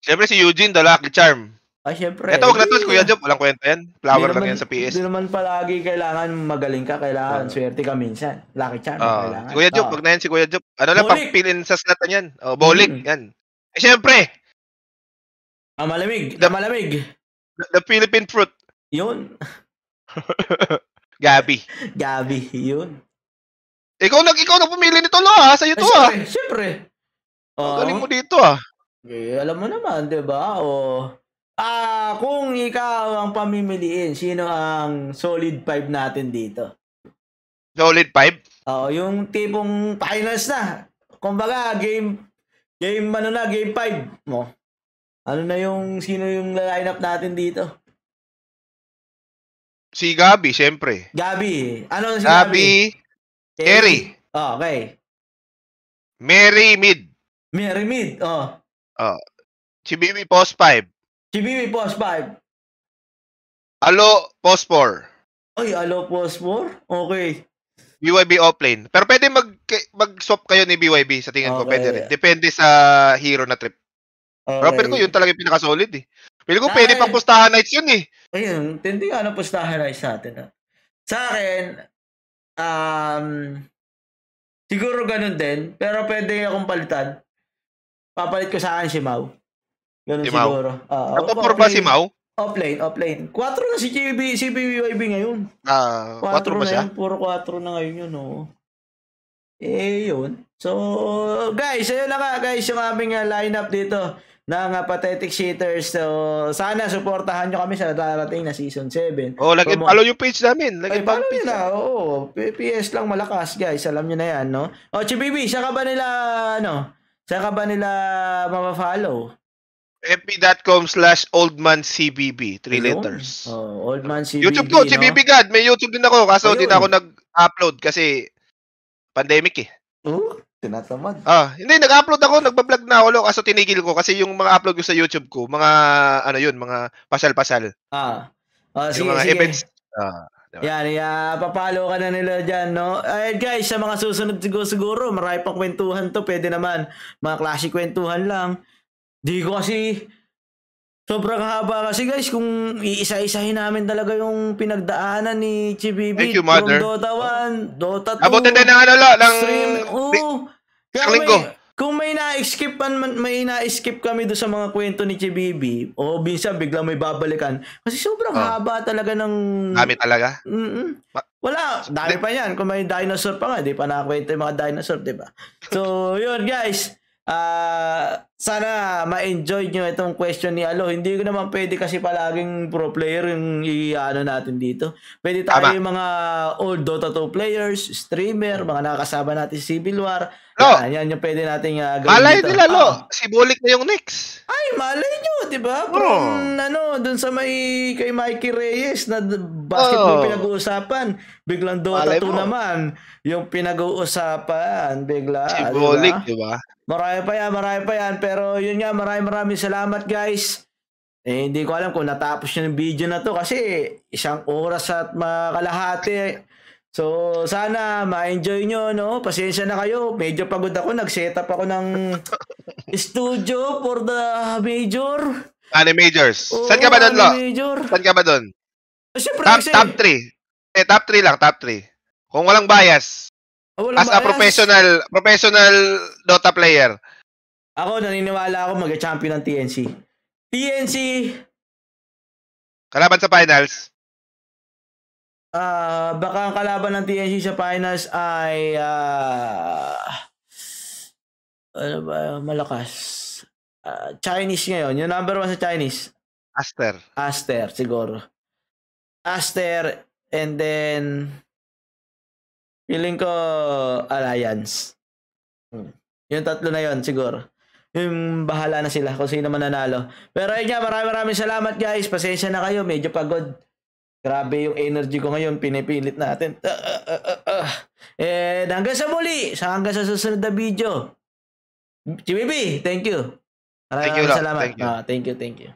Siyempre si Eugene, the Lucky Charm. Ay, syempre. Eto, wag na to, Kuya Job, walang kwenta yan. Flower lang yan sa PS. Hindi naman palagi kailangan magaling ka. Kailangan Oh. swerte ka minsan. Lucky charm. Ah, kailangan. si Kuya Job, Ah. wag na yan si Kuya Job. Ano lang, Bolik. pagpilin sa slot na yan. Oh, bowling, Mm. yan. Eh, siyempre, Ah, malamig. The- Ah, malamig. the Philippine Fruit, Yun. Gabi. Gabi. Yun. Ikaw nag ikaw nag pumili nito lo ha, sa iyo to ha. syempre. Syempre. Ang Oo. Galing mo dito ah. Eh, alam mo naman, di ba? O, ah, kung ikaw ang pamimiliin, sino ang solid 5 natin dito? Solid 5. Oo, yung tipong finals na. Kumbaga, game, game ano na, game 5 mo. Ano na yung, sino yung lineup natin dito? Si Gabi, siyempre. Gabi. Ano si Gabi, Kerry, Oh, okay. Mary Mid, Mary Mid. Oh. si Bibi Post 5, Si Bibi Post 5. Alo Post 4, Ay, alo Post 4? Okay. BYB offlane. Pero pwede mag mag-swap kayo ni BYB sa tingin ko, Okay. pwede rin. Depende sa hero na trip. okay. Pero pero ko yun talaga yung pinaka-solid eh. Pili ko Ay. pwede pang pustahan nights yun eh. Ayun, tindi nga na pustahan ay sa atin. ah. Sa akin, um, siguro ganun din, pero pwede akong palitan. Papalit ko sa akin si Mau. Ganun Si Mau? siguro. Ah, Nagpo-4 ba si Mau? Offlane, offlane. 4 na si GB, si BYB ngayon. Ah, 4 ba na siya? Yun, puro 4 na ngayon yun, oo. Eh, yun. So, guys, ayun na nga, guys, yung aming uh, lineup dito ng uh, Pathetic Cheaters. So, sana supportahan nyo kami sa darating na season 7. Oh, lagyan Promo- follow yung page namin. Lagyan follow page. na? Oo, PPS lang malakas, guys. Alam nyo na yan, no? O, Chibibi, saan ka ba nila, ano? Saan ka ba nila mapafollow? fb.com slash oldmancbb. Three Ayun. letters. Oh, Old Man CBB, YouTube ko, no? BB God. May YouTube din ako. Kaso Ayun. di na ako nag-upload kasi pandemic eh. Oh, tinatamad. Ah, hindi, nag-upload ako, nagbablog na ako. Kaso tinigil ko kasi yung mga upload ko sa YouTube ko, mga, ano yun, mga pasal-pasal. Ah. Oh, sige, yung mga sige. events. Ah, diba? Yan, yeah, papalo ka na nila dyan, no? Ay, guys, sa mga susunod siguro, siguro, marami pang kwentuhan to. Pwede naman, mga classic kwentuhan lang. Di ko kasi, sobrang haba kasi guys, kung iisa-isahin namin talaga yung pinagdaanan ni Chibibi Thank you, Mother. from Dota 1, Dota 2, Abutin din ng ano lo, ng... stream, oo. Kaya may, kung may na-skip man, may na-skip kami do sa mga kwento ni Chibibi, o minsan biglang may babalikan, kasi sobrang Oh. haba talaga ng Dami talaga. Ma- Wala, dami pa yan. Kung may dinosaur pa nga, di pa nakakwento yung mga dinosaur, di ba? So, yun guys. Ah, sana ma-enjoy nyo itong question ni Alo. Hindi ko naman pwede kasi palaging pro player yung i-ano natin dito. Pwede tayo Tama. yung mga old Dota 2 players, streamer, mga nakakasama natin si Civil War. Lo. Yan, yan yung pwede nating uh, gawin Malay dito. nila lo, Ah. si Bulik na yung next. Ay, malay nyo, di ba? From, ano, dun sa may, kay Mikey Reyes na basketball Oh. pinag-uusapan. Biglang Dota Malay 2 mo. naman. Yung pinag-uusapan, bigla. Si di ba? Bulik, di ba? Marami pa yan, marami pa yan. Pero yun nga, maraming maraming salamat guys. Eh, hindi ko alam kung natapos nyo yung video na to kasi isang oras at makalahati. So, sana ma-enjoy nyo, no? Pasensya na kayo. Medyo pagod ako. Nag-set up ako ng studio for the major. Ano majors? Oo, Saan ka ba doon, lo? Major. Saan ka ba doon? Siyempre, Top, kasi, top 3. Eh, top 3 lang, top 3. Kung walang bias, walang as a professional, professional Dota player, Ako, naniniwala ako mag-champion ng TNC. TNC, kalaban sa finals, Ah, baka ang kalaban ng TNC sa finals ay ah, ano ba, malakas. ah, Chinese ngayon, yung number one sa Chinese, Aster. Aster siguro. Aster and then feeling ko Alliance. Hmm. Yung tatlo na yon siguro. Yung bahala na sila kung sino mananalo. Pero ayun nga, maraming maraming salamat guys. Pasensya na kayo, medyo pagod. Grabe yung energy ko ngayon, pinipilit natin. Uh, uh, uh, uh. And hanggang sa muli, sa hanggang sa susunod na video. GBB, thank you. Maraming Thank you, salamat. Thank you. Ah, thank you, thank you.